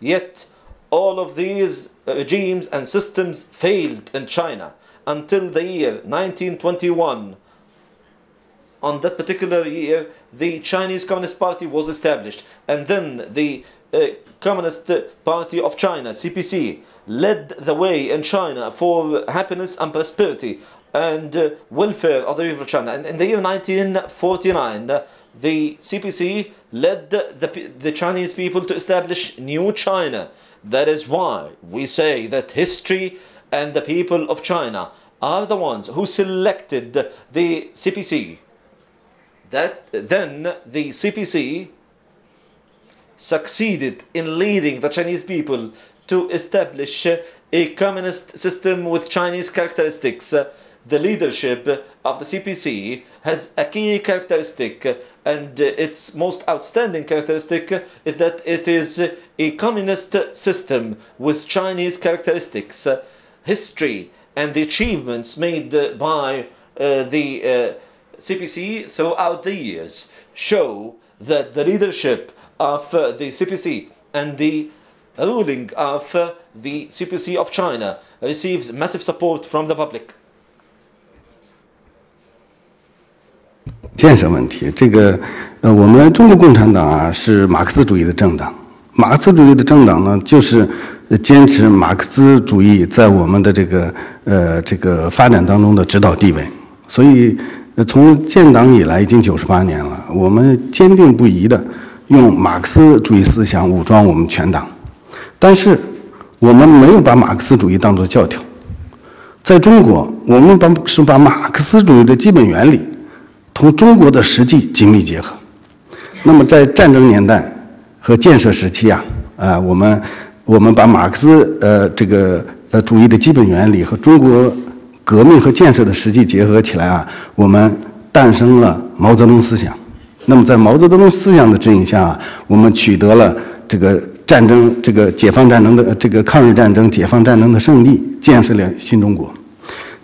Yet, all of these regimes and systems failed in China until the year 1921. On that particular year, the Chinese Communist Party was established, and then the uh, Communist Party of China, CPC, led the way in China for happiness and prosperity and uh, welfare of the people of China. And in the year 1949, uh, the CPC led the, the Chinese people to establish New China. That is why we say that history and the people of China are the ones who selected the CPC. That then the CPC succeeded in leading the Chinese people to establish a communist system with Chinese characteristics. The leadership of the CPC has a key characteristic, and its most outstanding characteristic is that it is a communist system with Chinese characteristics History and the achievements made by uh, the uh, CPC throughout the years show that the leadership of uh, the CPC and the ruling of uh, the CPC of China receives massive support from the public. 建设问题，这个呃，我们中国共产党啊是马克思主义的政党，马克思主义的政党呢就是 坚持马克思主义在我们的这个呃这个发展当中的指导地位，所以从建党以来已经九十八年了，我们坚定不移的用马克思主义思想武装我们全党，但是我们没有把马克思主义当作教条，在中国，我们把是把马克思主义的基本原理。同中国的实际紧密结合。那么在战争年代和建设时期啊，啊，我们我们把马克思呃这个呃主义的基本原理和中国革命和建设的实际结合起来啊，我们诞生了毛泽东思想。那么在毛泽东思想的指引下，我们取得了这个战争这个解放战争的这个抗日战争解放战争的胜利，建设了新中国。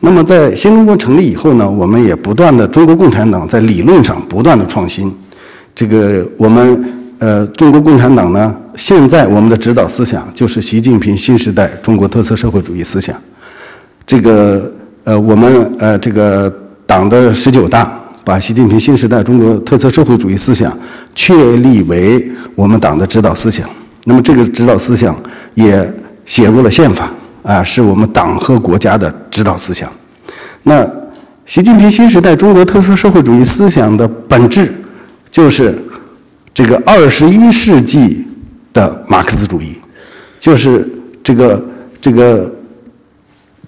那么，在新中国成立以后呢，我们也不断的，中国共产党在理论上不断的创新。这个我们呃，中国共产党呢，现在我们的指导思想就是习近平新时代中国特色社会主义思想。这个呃，我们呃，这个党的十九大把习近平新时代中国特色社会主义思想确立为我们党的指导思想。那么，这个指导思想也写入了宪法。啊，是我们党和国家的指导思想。那习近平新时代中国特色社会主义思想的本质，就是这个二十一世纪的马克思主义，就是这个这个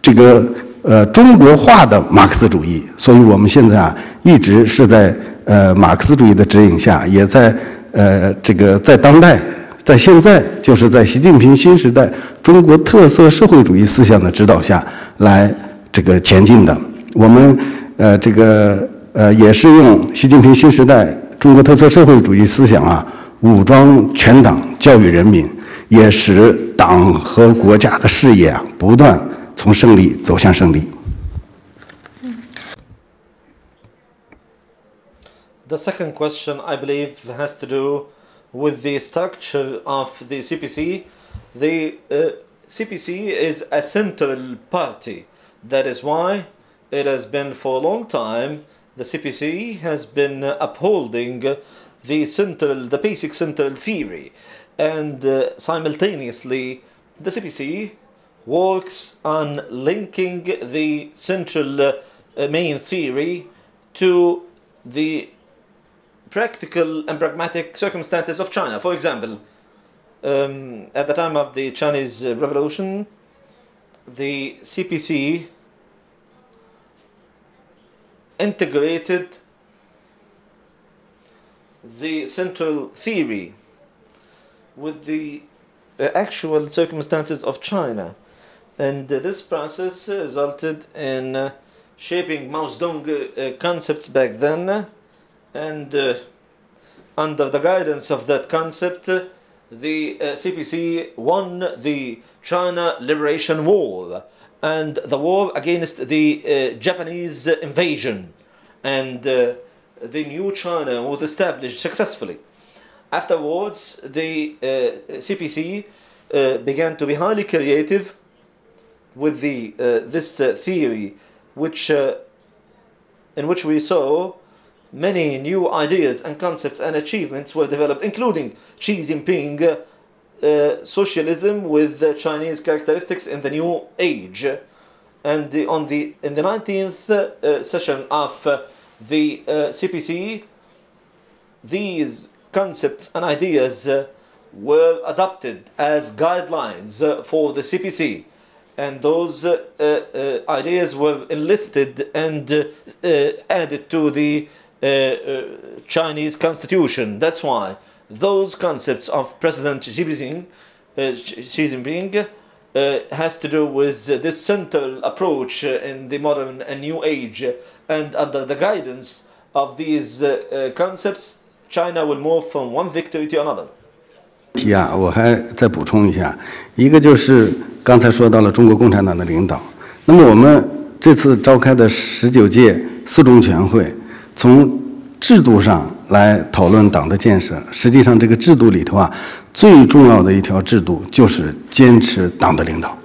这个呃中国化的马克思主义。所以我们现在啊，一直是在呃马克思主义的指引下，也在呃这个在当代。在现在，就是在习近平新时代中国特色社会主义思想的指导下来这个前进的。我们呃这个呃也是用习近平新时代中国特色社会主义思想啊，武装全党，教育人民，也使党和国家的事业啊不断从胜利走向胜利。The second question, I believe, has to do. with the structure of the CPC, the uh, CPC is a central party. That is why it has been for a long time the CPC has been upholding the central, the basic central theory, and uh, simultaneously the CPC works on linking the central uh, main theory to the practical and pragmatic circumstances of China. For example, um, at the time of the Chinese uh, Revolution, the CPC integrated the central theory with the uh, actual circumstances of China. And uh, this process uh, resulted in uh, shaping Mao Zedong uh, concepts back then. And uh, under the guidance of that concept, uh, the uh, CPC won the China Liberation War and the war against the uh, Japanese invasion. And uh, the new China was established successfully. Afterwards, the uh, CPC uh, began to be highly creative with the uh, this uh, theory, which in which we saw many new ideas and concepts and achievements were developed, including Xi Jinping, uh, uh, socialism with uh, Chinese characteristics in the new age. And the, on the in the 19th uh, session of uh, the uh, CPC, these concepts and ideas uh, were adopted as guidelines uh, for the CPC. And those uh, uh, ideas were enlisted and uh, uh, added to the uh, uh, Chinese constitution. That's why those concepts of President Xi Jinping, uh, Xi Jinping uh, has to do with uh, this central approach uh, in the modern and new age. And under the guidance of these uh, uh, concepts, China will move from one victory to another. 题啊，我还再补充一下，一个就是刚才说到了中国共产党的领导。那么我们这次召开的十九届四中全会，从制度上 来讨论党的建设。实际上，这个制度里头啊，最重要的一条制度就是坚持党的领导，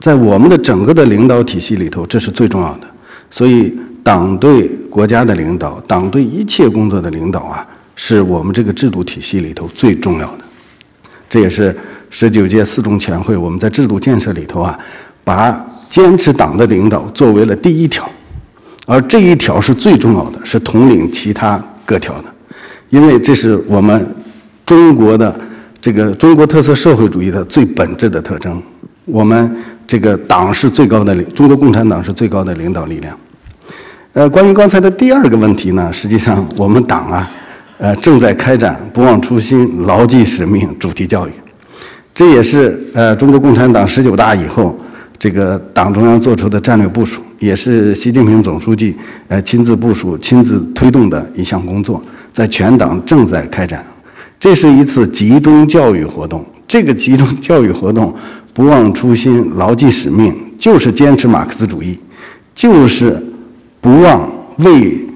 在我们的整个的领导体系里头，这是最重要的。所以，党对国家的领导，党对一切工作的领导啊，是我们这个制度体系里头最重要的。这也是十九届四中全会我们在制度建设里头啊，把坚持党的领导作为了第一条，而这一条是最重要的，是统领其他各条的，因为这是我们中国的这个中国特色社会主义的最本质的特征。我们这个党是最高的领，中国共产党是最高的领导力量。呃，关于刚才的第二个问题呢，实际上我们党啊。呃，正在开展不忘初心、牢记使命主题教育，这也是呃中国共产党十九大以后这个党中央做出的战略部署，也是习近平总书记呃亲自部署、亲自推动的一项工作，在全党正在开展。这是一次集中教育活动，这个集中教育活动不忘初心、牢记使命，就是坚持马克思主义，就是不忘为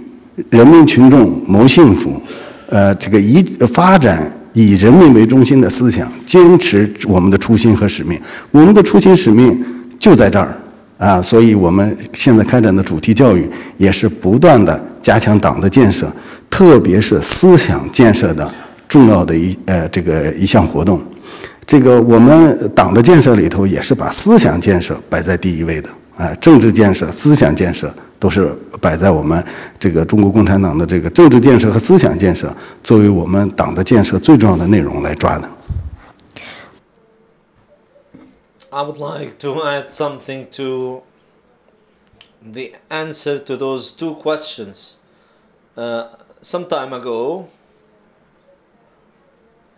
人民群众谋幸福。呃，这个以发展以人民为中心的思想，坚持我们的初心和使命。我们的初心使命就在这儿啊，所以我们现在开展的主题教育也是不断的加强党的建设，特别是思想建设的重要的一呃这个一项活动。这个我们党的建设里头也是把思想建设摆在第一位的啊，政治建设、思想建设。都是摆在我们这个中国共产党的这个政治建设和思想建设作为我们党的建设最重要的内容来抓的。I would like to add something to the answer to those two questions. Uh, some time ago,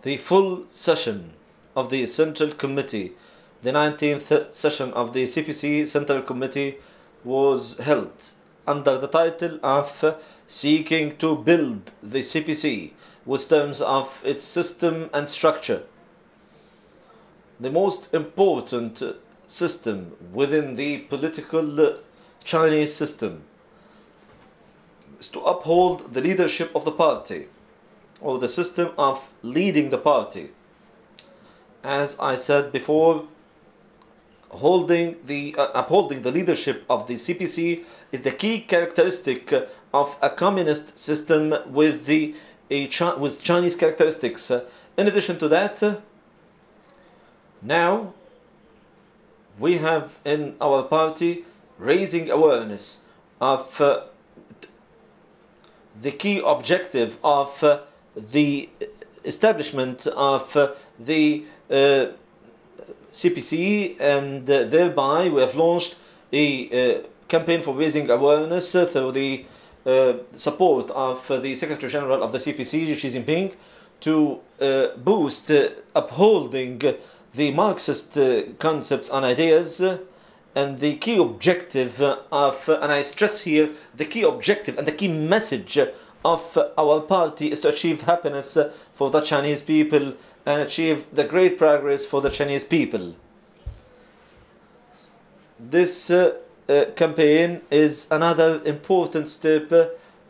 the full session of the Central Committee, the 19th session of the CPC Central Committee, was held under the title of Seeking to Build the CPC with terms of its system and structure. The most important system within the political Chinese system is to uphold the leadership of the party or the system of leading the party. As I said before, holding the uh, upholding the leadership of the CPC is the key characteristic of a communist system with the a with Chinese characteristics. In addition to that, now we have in our party raising awareness of uh, the key objective of uh, the establishment of uh, the uh, CPC, and uh, thereby we have launched a uh, campaign for raising awareness through the uh, support of the Secretary General of the CPC, Xi Jinping, to boost upholding the Marxist concepts and ideas. And the key objective of, and I stress here, the key objective and the key message of our party is to achieve happiness for the Chinese people and achieve the great progress for the Chinese people. This uh, uh, campaign is another important step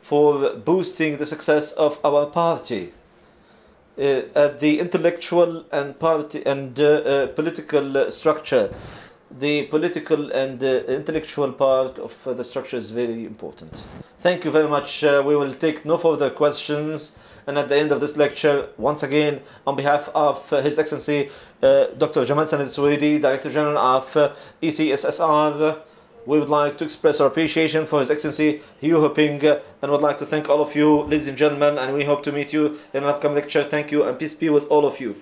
for boosting the success of our party. Uh, at the intellectual and party and uh, uh, political structure, the political and intellectual part of uh, the structure is very important. Thank you very much. Uh, we will take no further questions. And at the end of this lecture, once again, on behalf of uh, His Excellency uh, Dr. Jamal Sanad Director General of ECSSR, we would like to express our appreciation for His Excellency Hu Heping uh, and would like to thank all of you, ladies and gentlemen, and we hope to meet you in an upcoming lecture. Thank you and peace be with all of you.